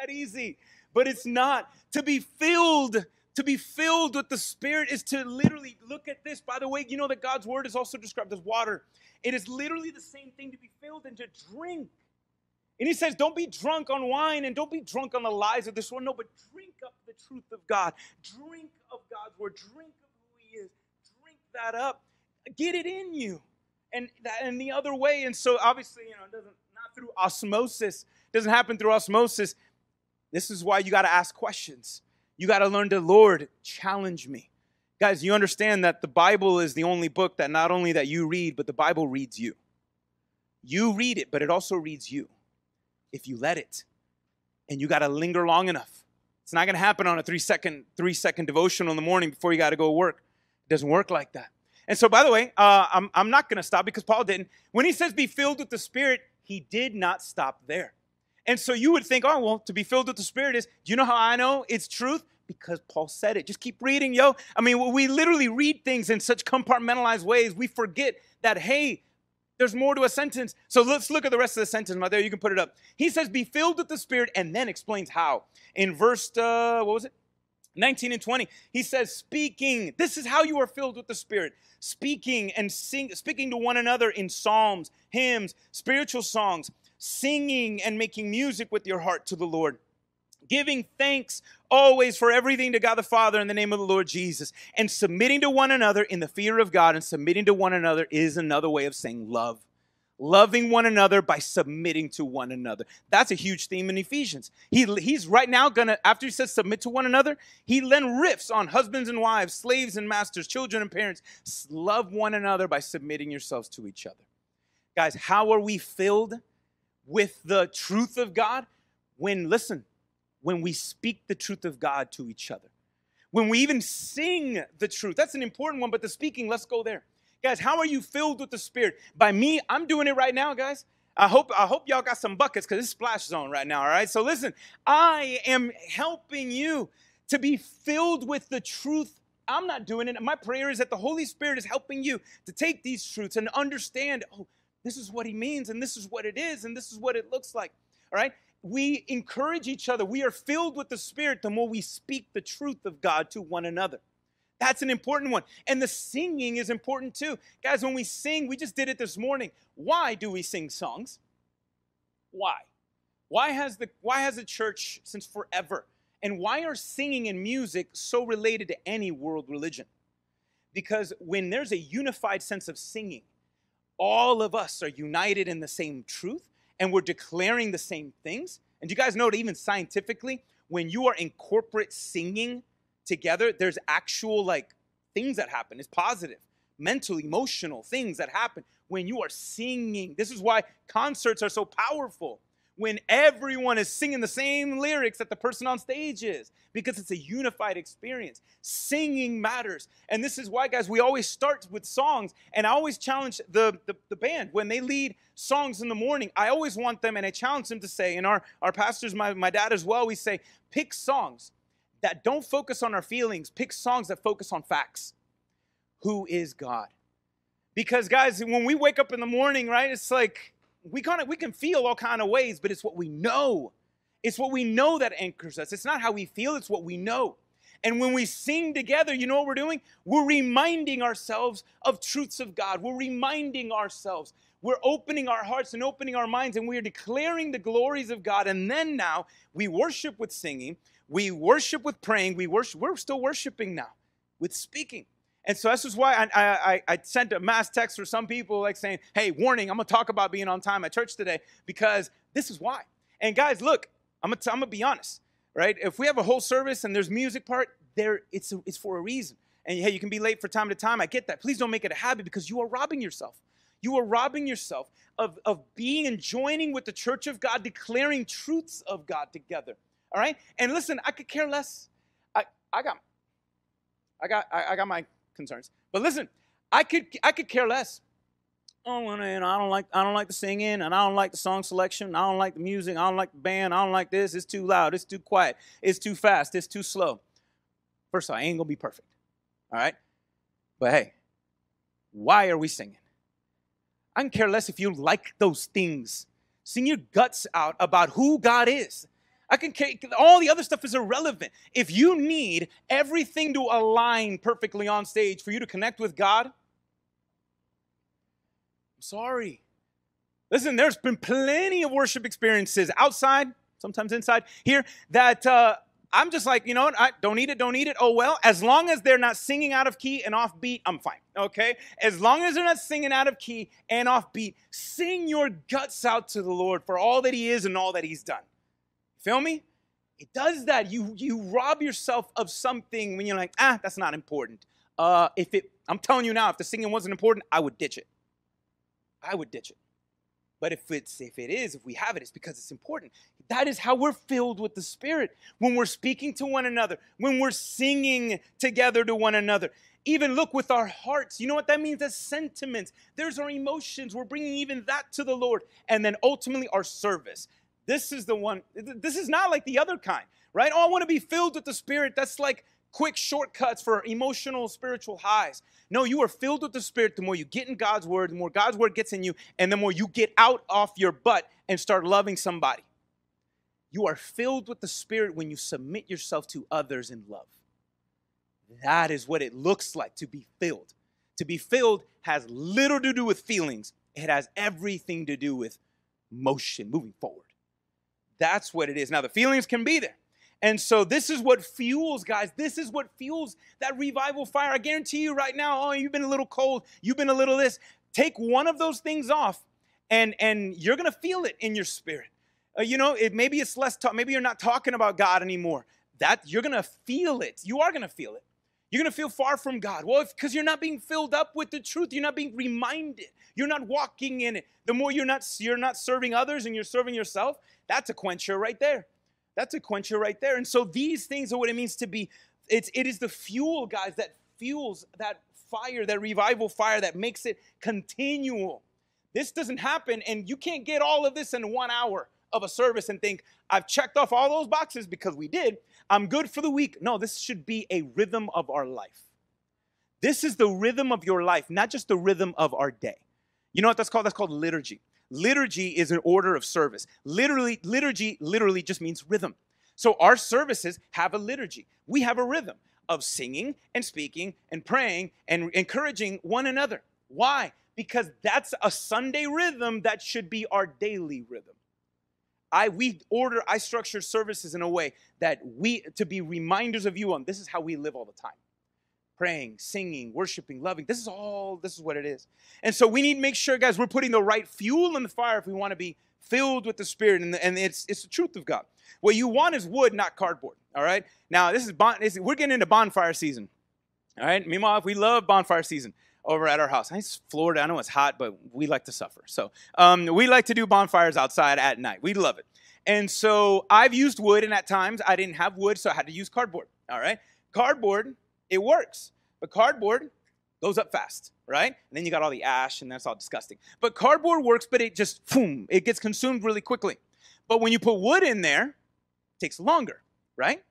that easy, but it's not. To be filled to be filled with the Spirit is to literally look at this. By the way, you know that God's word is also described as water. It is literally the same thing to be filled and to drink. And he says, Don't be drunk on wine and don't be drunk on the lies of this world. No, but drink up the truth of God. Drink of God's word. Drink of who he is. Drink that up. Get it in you. And that and the other way. And so obviously, you know, it doesn't not through osmosis. It doesn't happen through osmosis. This is why you got to ask questions. You got to learn to, Lord, challenge me. Guys, you understand that the Bible is the only book that not only that you read, but the Bible reads you. You read it, but it also reads you if you let it. And you got to linger long enough. It's not going to happen on a three second, three second devotional in the morning before you got to go work. It doesn't work like that. And so, by the way, uh, I'm, I'm not going to stop because Paul didn't. When he says be filled with the Spirit, he did not stop there. And so you would think, oh, well, to be filled with the Spirit is, do you know how I know it's truth? Because Paul said it. Just keep reading, yo. I mean, we literally read things in such compartmentalized ways, we forget that, hey, there's more to a sentence. So let's look at the rest of the sentence. My there, you can put it up. He says, be filled with the Spirit, and then explains how. In verse, uh, what was it? 19 and 20, he says, speaking. This is how you are filled with the Spirit. Speaking and sing, speaking to one another in psalms, hymns, spiritual songs, singing and making music with your heart to the Lord giving thanks always for everything to God the Father in the name of the Lord Jesus, and submitting to one another in the fear of God, and submitting to one another is another way of saying love. Loving one another by submitting to one another. That's a huge theme in Ephesians. He, he's right now gonna, after he says submit to one another, he then riffs on husbands and wives, slaves and masters, children and parents. Love one another by submitting yourselves to each other. Guys, how are we filled with the truth of God? When, listen, when we speak the truth of God to each other. When we even sing the truth. That's an important one, but the speaking, let's go there. Guys, how are you filled with the Spirit? By me, I'm doing it right now, guys. I hope I hope y'all got some buckets because it's splash zone right now, all right? So listen, I am helping you to be filled with the truth. I'm not doing it. My prayer is that the Holy Spirit is helping you to take these truths and understand, oh, this is what he means, and this is what it is, and this is what it looks like. All right? we encourage each other. We are filled with the Spirit the more we speak the truth of God to one another. That's an important one. And the singing is important too. Guys, when we sing, we just did it this morning. Why do we sing songs? Why? Why has the why has the church since forever? And why are singing and music so related to any world religion? Because when there's a unified sense of singing, all of us are united in the same truth and we're declaring the same things. And you guys know that even scientifically, when you are in corporate singing together, there's actual like things that happen. It's positive, mental, emotional things that happen when you are singing. This is why concerts are so powerful when everyone is singing the same lyrics that the person on stage is because it's a unified experience. Singing matters. And this is why, guys, we always start with songs. And I always challenge the, the, the, band when they lead songs in the morning. I always want them, and I challenge them to say, and our, our pastors, my, my dad as well, we say, pick songs that don't focus on our feelings, pick songs that focus on facts. Who is God? Because, guys, when we wake up in the morning, right, it's like, we kind of we can feel all kind of ways, but it's what we know. It's what we know that anchors us. It's not how we feel, it's what we know. And when we sing together, you know what we're doing? We're reminding ourselves of truths of God. We're reminding ourselves. We're opening our hearts and opening our minds, and we are declaring the glories of God. And then now we worship with singing, we worship with praying, we worship, we're still worshiping now with speaking. And so this is why I, I, I, sent a mass text for some people like saying, hey, warning, I'm going to talk about being on time at church today because this is why. And guys, look, I'm going to be honest, right? If we have a whole service and there's music part, there it's, a, it's for a reason. And hey, you can be late for time to time. I get that. Please don't make it a habit because you are robbing yourself. You are robbing yourself of, of being and joining with the church of God, declaring truths of God together. All right? And listen, I could care less. I, I got I got I, I got my concerns. But listen, I could I could care less. Oh, and I don't like I don't like the singing, and I don't like the song selection. I don't like the music. I don't like the band. I don't like this. It's too loud. It's too quiet. It's too fast. It's too slow. First of all, I ain't gonna be perfect. All right, but hey, why are we singing? I can care less if you like those things. Sing your guts out about who God is I can all the other stuff is irrelevant. If you need everything to align perfectly on stage for you to connect with God, I'm sorry. Listen, there's been plenty of worship experiences outside, sometimes inside here, that uh, I'm just like, you know what? I don't need it, don't need it. Oh, well, as long as they're not singing out of key and off beat, I'm fine. Okay? As long as they're not singing out of key and off beat, sing your guts out to the Lord for all that He is and all that He's done. Feel me? It does that. You you rob yourself of something when you're like, ah, that's not important. Uh, if it, I'm telling you now, if the singing wasn't important, I would ditch it. I would ditch it. But if it's if it is, if we have it, it's because it's important. That is how we're filled with the Spirit. When we're speaking to one another, when we're singing together to one another. Even look with our hearts. You know what that means? That's sentiments. There's our emotions. We're bringing even that to the Lord. And then ultimately our service. This is the one, this is not like the other kind, right? Oh, I want to be filled with the Spirit. That's like quick shortcuts for emotional, spiritual highs. No, you are filled with the Spirit the more you get in God's Word, the more God's Word gets in you, and the more you get out off your butt and start loving somebody. You are filled with the Spirit when you submit yourself to others in love. That is what it looks like to be filled. To be filled has little to do with feelings, it has everything to do with motion, moving forward. That's what it is. Now, the feelings can be there. And so this is what fuels, guys. This is what fuels that revival fire. I guarantee you right now, oh, you've been a little cold, you've been a little this. Take one of those things off, and and you're gonna feel it in your spirit. Uh, you know, it, maybe it's less talk. Maybe you're not talking about God anymore. That you're gonna feel it. You are gonna feel it. You're gonna feel far from God. Well, because you're not being filled up with the truth. You're not being reminded. You're not walking in it. The more you're not you're not serving others and you're serving yourself, that's a quencher right there. That's a quencher right there. And so these things are what it means to be. It's it is the fuel, guys, that fuels that fire, that revival fire that makes it continual. This doesn't happen, and you can't get all of this in one hour of a service and think, I've checked off all those boxes because we did. I'm good for the week. No, this should be a rhythm of our life. This is the rhythm of your life, not just the rhythm of our day. You know what that's called? That's called liturgy. Liturgy is an order of service. Literally, liturgy literally just means rhythm. So our services have a liturgy. We have a rhythm of singing and speaking and praying and encouraging one another. Why? Because that's a Sunday rhythm that should be our daily rhythm. I we order, I structure services in a way that we to be reminders of you on this is how we live all the time praying, singing, worshiping, loving. This is all, this is what it is. And so we need to make sure, guys, we're putting the right fuel in the fire if we want to be filled with the Spirit. And, the, and it's, it's the truth of God. What you want is wood, not cardboard. All right? Now, this is, bon, this, we're getting into bonfire season. All right? Meanwhile, we love bonfire season over at our house. It's Florida. I know it's hot, but we like to suffer. So um, we like to do bonfires outside at night. We love it. And so I've used wood, and at times I didn't have wood, so I had to use cardboard. All right? Cardboard it works. But cardboard goes up fast, right? And then you got all the ash, and that's all disgusting. But cardboard works, but it just, boom, it gets consumed really quickly. But when you put wood in there, it takes longer, right?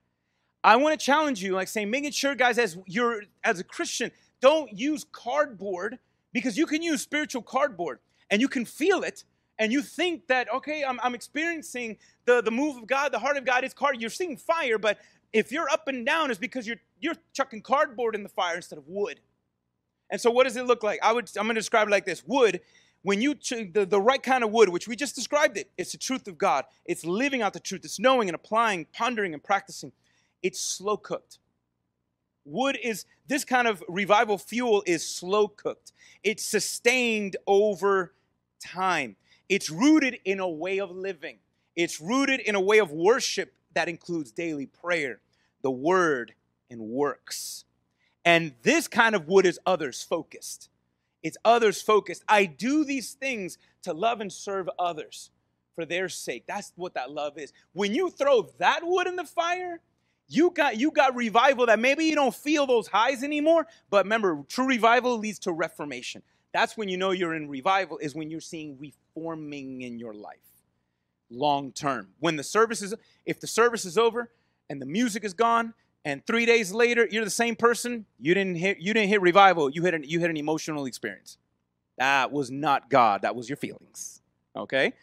I want to challenge you, like saying, making sure, guys, as you're as a Christian, don't use cardboard because you can use spiritual cardboard and you can feel it and you think that okay I'm, I'm experiencing the, the move of god the heart of god is card you're seeing fire but if you're up and down, it's because you're you're chucking cardboard in the fire instead of wood. And so, what does it look like? I would I'm going to describe it like this: wood. When you the, the right kind of wood, which we just described it, it's the truth of God. It's living out the truth. It's knowing and applying, pondering and practicing. It's slow cooked. Wood is this kind of revival fuel is slow cooked. It's sustained over time. It's rooted in a way of living. It's rooted in a way of worship that includes daily prayer, the word, and works. And this kind of wood is others focused. It's others focused. I do these things to love and serve others for their sake. That's what that love is. When you throw that wood in the fire, you got you got revival that maybe you don't feel those highs anymore, but remember, true revival leads to reformation. That's when you know you're in revival is when you're seeing reforming in your life long term. When the service is, if the service is over and the music is gone, and three days later you're the same person, you didn't hit, you didn't hit revival. You hit an, you hit an emotional experience. That was not God. That was your feelings. Okay.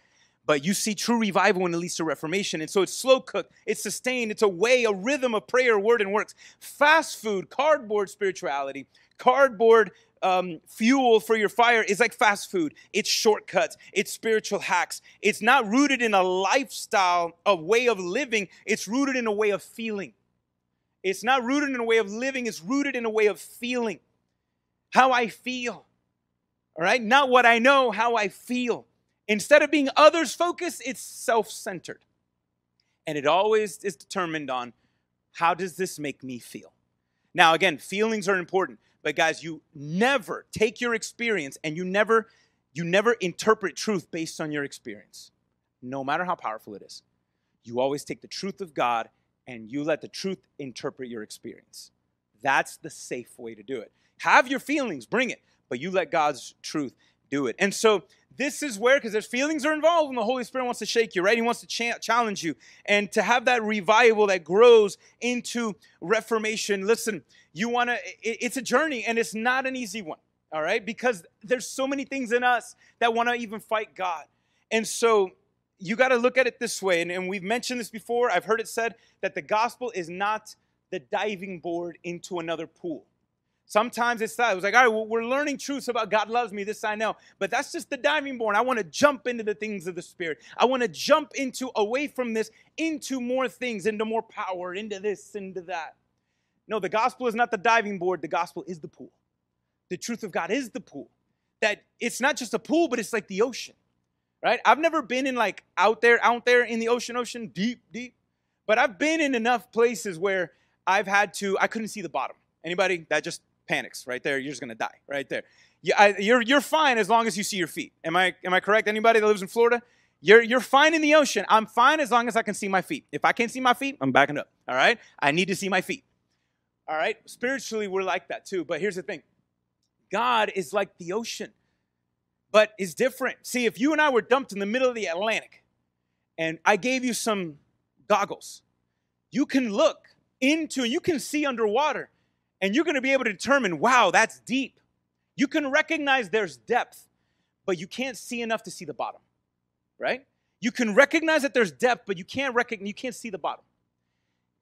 But you see true revival when it leads to reformation. And so it's slow cooked, it's sustained, it's a way, a rhythm of prayer, word, and works. Fast food, cardboard spirituality, cardboard um, fuel for your fire is like fast food. It's shortcuts, it's spiritual hacks. It's not rooted in a lifestyle, a way of living, it's rooted in a way of feeling. It's not rooted in a way of living, it's rooted in a way of feeling. How I feel. All right? Not what I know, how I feel. Instead of being others focused, it's self centered. And it always is determined on how does this make me feel? Now, again, feelings are important. But guys, you never take your experience and you never you never interpret truth based on your experience, no matter how powerful it is. You always take the truth of God and you let the truth interpret your experience. That's the safe way to do it. Have your feelings, bring it, but you let God's truth do it. And so this is where, because there's feelings are involved, and the Holy Spirit wants to shake you, right? He wants to cha- challenge you, and to have that revival that grows into reformation. Listen, you want to. It, it's a journey, and it's not an easy one. All right, because there's so many things in us that want to even fight God, and so you got to look at it this way. And, and we've mentioned this before. I've heard it said that the gospel is not the diving board into another pool. Sometimes it's that. It was like, all right, we're learning truths about God loves me. This I know. But that's just the diving board. I want to jump into the things of the Spirit. I want to jump into, away from this, into more things, into more power, into this, into that. No, the gospel is not the diving board. The gospel is the pool. The truth of God is the pool. That it's not just a pool, but it's like the ocean, right? I've never been in like out there, out there in the ocean, ocean, deep, deep. But I've been in enough places where I've had to, I couldn't see the bottom. Anybody? That just panics right there. You're just gonna die right there. You, I, you're you're fine as long as you see your feet. Am I am I correct? Anybody that lives in Florida, you're you're fine in the ocean. I'm fine as long as I can see my feet. If I can't see my feet, I'm backing up. All right. I need to see my feet. All right. Spiritually, we're like that too. But here's the thing. God is like the ocean, but is different. See, if you and I were dumped in the middle of the Atlantic, and I gave you some goggles, you can look into, you can see underwater and you're going to be able to determine, wow, that's deep. You can recognize there's depth, but you can't see enough to see the bottom, right? You can recognize that there's depth, but you can't recognize, you can't see the bottom.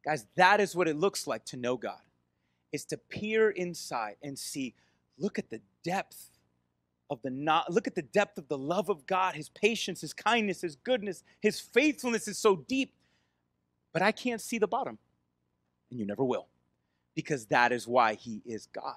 Guys, that is what it looks like to know God. Is to peer inside and see, look at the depth of the not look at the depth of the love of God, his patience, his kindness, his goodness, his faithfulness is so deep, but I can't see the bottom. And you never will because that is why he is God.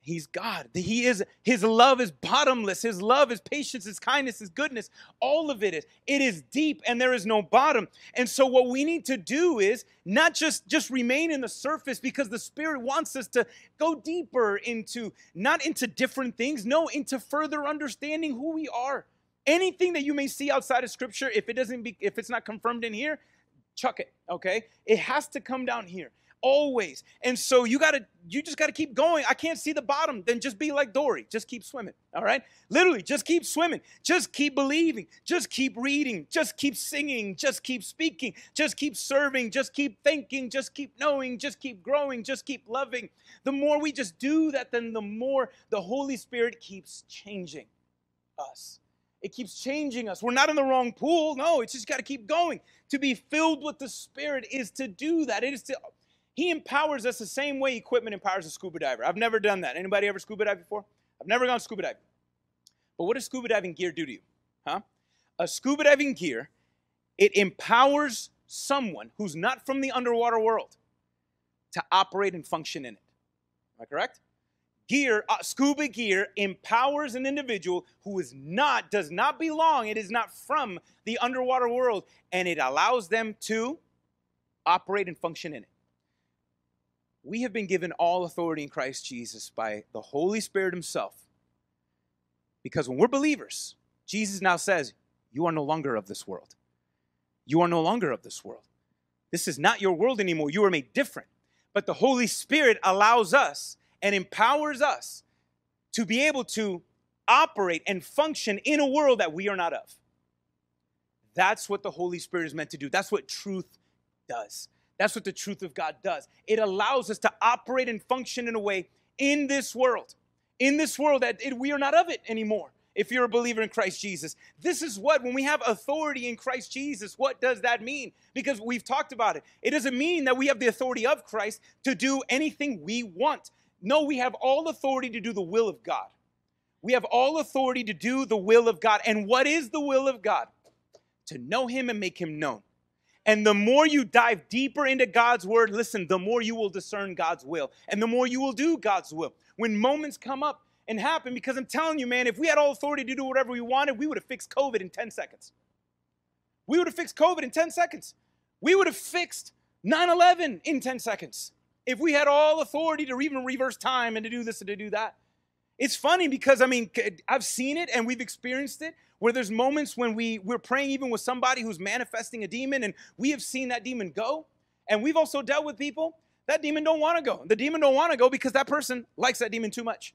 He's God. He is his love is bottomless. His love, his patience, his kindness, his goodness, all of it is. It is deep and there is no bottom. And so what we need to do is not just just remain in the surface because the spirit wants us to go deeper into not into different things, no, into further understanding who we are. Anything that you may see outside of scripture if it doesn't be if it's not confirmed in here, chuck it, okay? It has to come down here always. And so you got to you just got to keep going. I can't see the bottom. Then just be like Dory. Just keep swimming. All right? Literally, just keep swimming. Just keep believing. Just keep reading. Just keep singing. Just keep speaking. Just keep serving. Just keep thinking. Just keep knowing. Just keep growing. Just keep loving. The more we just do that, then the more the Holy Spirit keeps changing us. It keeps changing us. We're not in the wrong pool. No, it's just got to keep going. To be filled with the Spirit is to do that. It is to he empowers us the same way equipment empowers a scuba diver. I've never done that. Anybody ever scuba dive before? I've never gone scuba diving. But what does scuba diving gear do to you? Huh? A scuba diving gear, it empowers someone who's not from the underwater world to operate and function in it. Am I correct? Gear, uh, scuba gear empowers an individual who is not, does not belong, it is not from the underwater world, and it allows them to operate and function in it we have been given all authority in Christ Jesus by the Holy Spirit Himself. Because when we're believers, Jesus now says, You are no longer of this world. You are no longer of this world. This is not your world anymore. You are made different. But the Holy Spirit allows us and empowers us to be able to operate and function in a world that we are not of. That's what the Holy Spirit is meant to do. That's what truth does. That's what the truth of God does. It allows us to operate and function in a way in this world, in this world that it, we are not of it anymore. If you're a believer in Christ Jesus, this is what, when we have authority in Christ Jesus, what does that mean? Because we've talked about it. It doesn't mean that we have the authority of Christ to do anything we want. No, we have all authority to do the will of God. We have all authority to do the will of God. And what is the will of God? To know Him and make Him known. And the more you dive deeper into God's word, listen, the more you will discern God's will and the more you will do God's will. When moments come up and happen, because I'm telling you, man, if we had all authority to do whatever we wanted, we would have fixed COVID in 10 seconds. We would have fixed COVID in 10 seconds. We would have fixed 9 11 in 10 seconds if we had all authority to even reverse time and to do this and to do that. It's funny because I mean I've seen it and we've experienced it where there's moments when we we're praying even with somebody who's manifesting a demon and we have seen that demon go and we've also dealt with people that demon don't want to go. The demon don't want to go because that person likes that demon too much.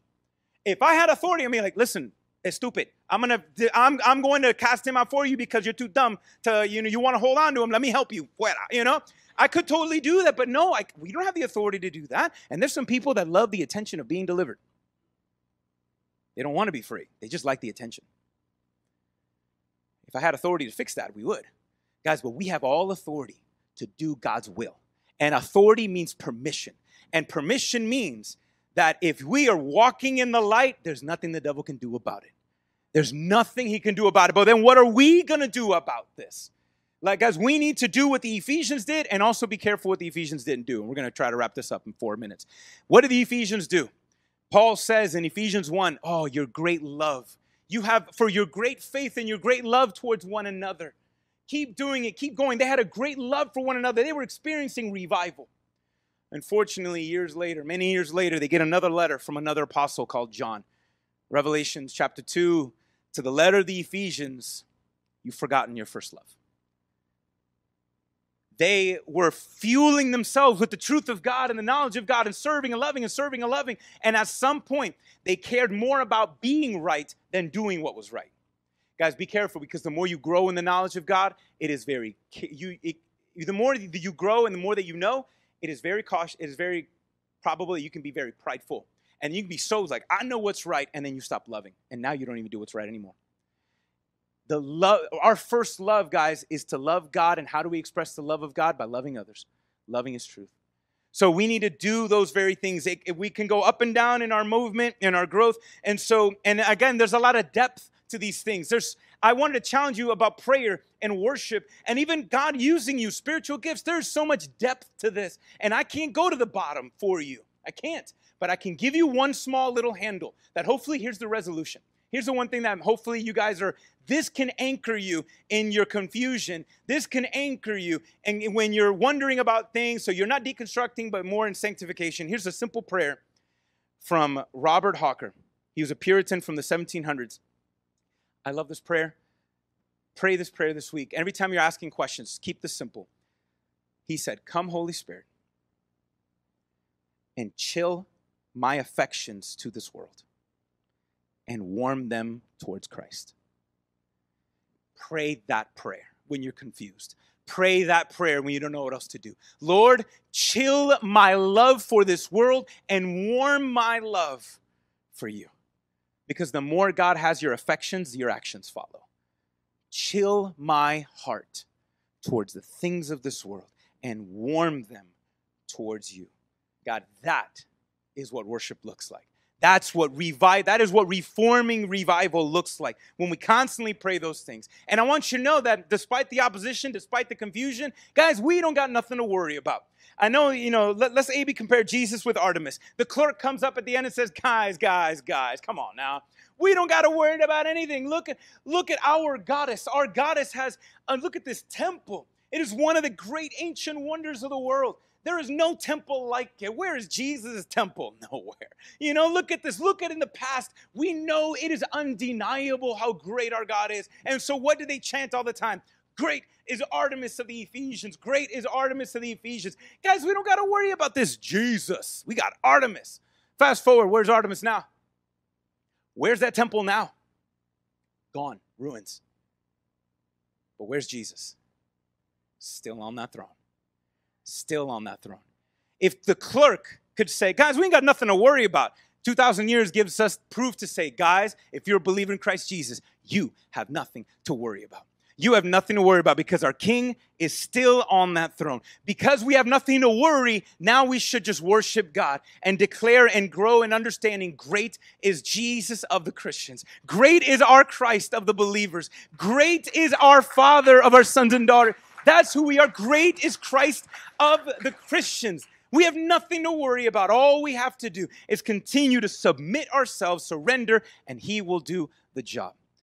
If I had authority, I mean like listen, it's stupid. I'm gonna I'm I'm going to cast him out for you because you're too dumb to you know you want to hold on to him. Let me help you. You know, I could totally do that, but no, I, we don't have the authority to do that. And there's some people that love the attention of being delivered. They don't want to be free. They just like the attention. If I had authority to fix that, we would. Guys, but we have all authority to do God's will. And authority means permission. And permission means that if we are walking in the light, there's nothing the devil can do about it. There's nothing he can do about it. But then what are we going to do about this? Like, guys, we need to do what the Ephesians did and also be careful what the Ephesians didn't do. And we're going to try to wrap this up in four minutes. What did the Ephesians do? Paul says in Ephesians 1, oh, your great love. You have, for your great faith and your great love towards one another. Keep doing it, keep going. They had a great love for one another. They were experiencing revival. Unfortunately, years later, many years later, they get another letter from another apostle called John. Revelations chapter 2 to the letter of the Ephesians, you've forgotten your first love. They were fueling themselves with the truth of God and the knowledge of God and serving and loving and serving and loving. And at some point, they cared more about being right than doing what was right. Guys, be careful because the more you grow in the knowledge of God, it is very, you, it, the more that you grow and the more that you know, it is very cautious, it is very probable that you can be very prideful. And you can be so like, I know what's right, and then you stop loving. And now you don't even do what's right anymore. The love, our first love, guys, is to love God. And how do we express the love of God? By loving others, loving His truth. So we need to do those very things. It, we can go up and down in our movement, in our growth. And so, and again, there's a lot of depth to these things. There's I wanted to challenge you about prayer and worship and even God using you, spiritual gifts. There's so much depth to this. And I can't go to the bottom for you. I can't. But I can give you one small little handle that hopefully here's the resolution. Here's the one thing that hopefully you guys are this can anchor you in your confusion. This can anchor you and when you're wondering about things so you're not deconstructing but more in sanctification. Here's a simple prayer from Robert Hawker. He was a Puritan from the 1700s. I love this prayer. Pray this prayer this week. Every time you're asking questions, keep this simple. He said, Come, Holy Spirit, and chill my affections to this world and warm them towards Christ. Pray that prayer when you're confused. Pray that prayer when you don't know what else to do. Lord, chill my love for this world and warm my love for you. Because the more God has your affections, your actions follow. Chill my heart towards the things of this world and warm them towards you. God, that is what worship looks like. That's what revive that is what reforming revival looks like when we constantly pray those things. And I want you to know that despite the opposition, despite the confusion, guys, we don't got nothing to worry about. I know, you know, let, us maybe compare Jesus with Artemis. The clerk comes up at the end and says, Guys, guys, guys, come on now. We don't got to worry about anything. Look at look at our goddess. Our goddess has uh, look at this temple. It is one of the great ancient wonders of the world. There is no temple like it. Where is Jesus' temple? Nowhere. You know, look at this. Look at in the past. We know it is undeniable how great our God is. And so, what do they chant all the time? Great is Artemis of the Ephesians. Great is Artemis of the Ephesians. Guys, we don't got to worry about this Jesus. We got Artemis. Fast forward, where's Artemis now? Where's that temple now? Gone, ruins. But where's Jesus? Still on that throne. Still on that throne. If the clerk could say, guys, we ain't got nothing to worry about. 2,000 years gives us proof to say, guys, if you're a believer in Christ Jesus, you have nothing to worry about. You have nothing to worry about because our King is still on that throne. Because we have nothing to worry, now we should just worship God and declare and grow in understanding great is Jesus of the Christians. Great is our Christ of the believers. Great is our Father of our sons and daughters. That's who we are. Great is Christ of the Christians. We have nothing to worry about. All we have to do is continue to submit ourselves, surrender, and He will do the job.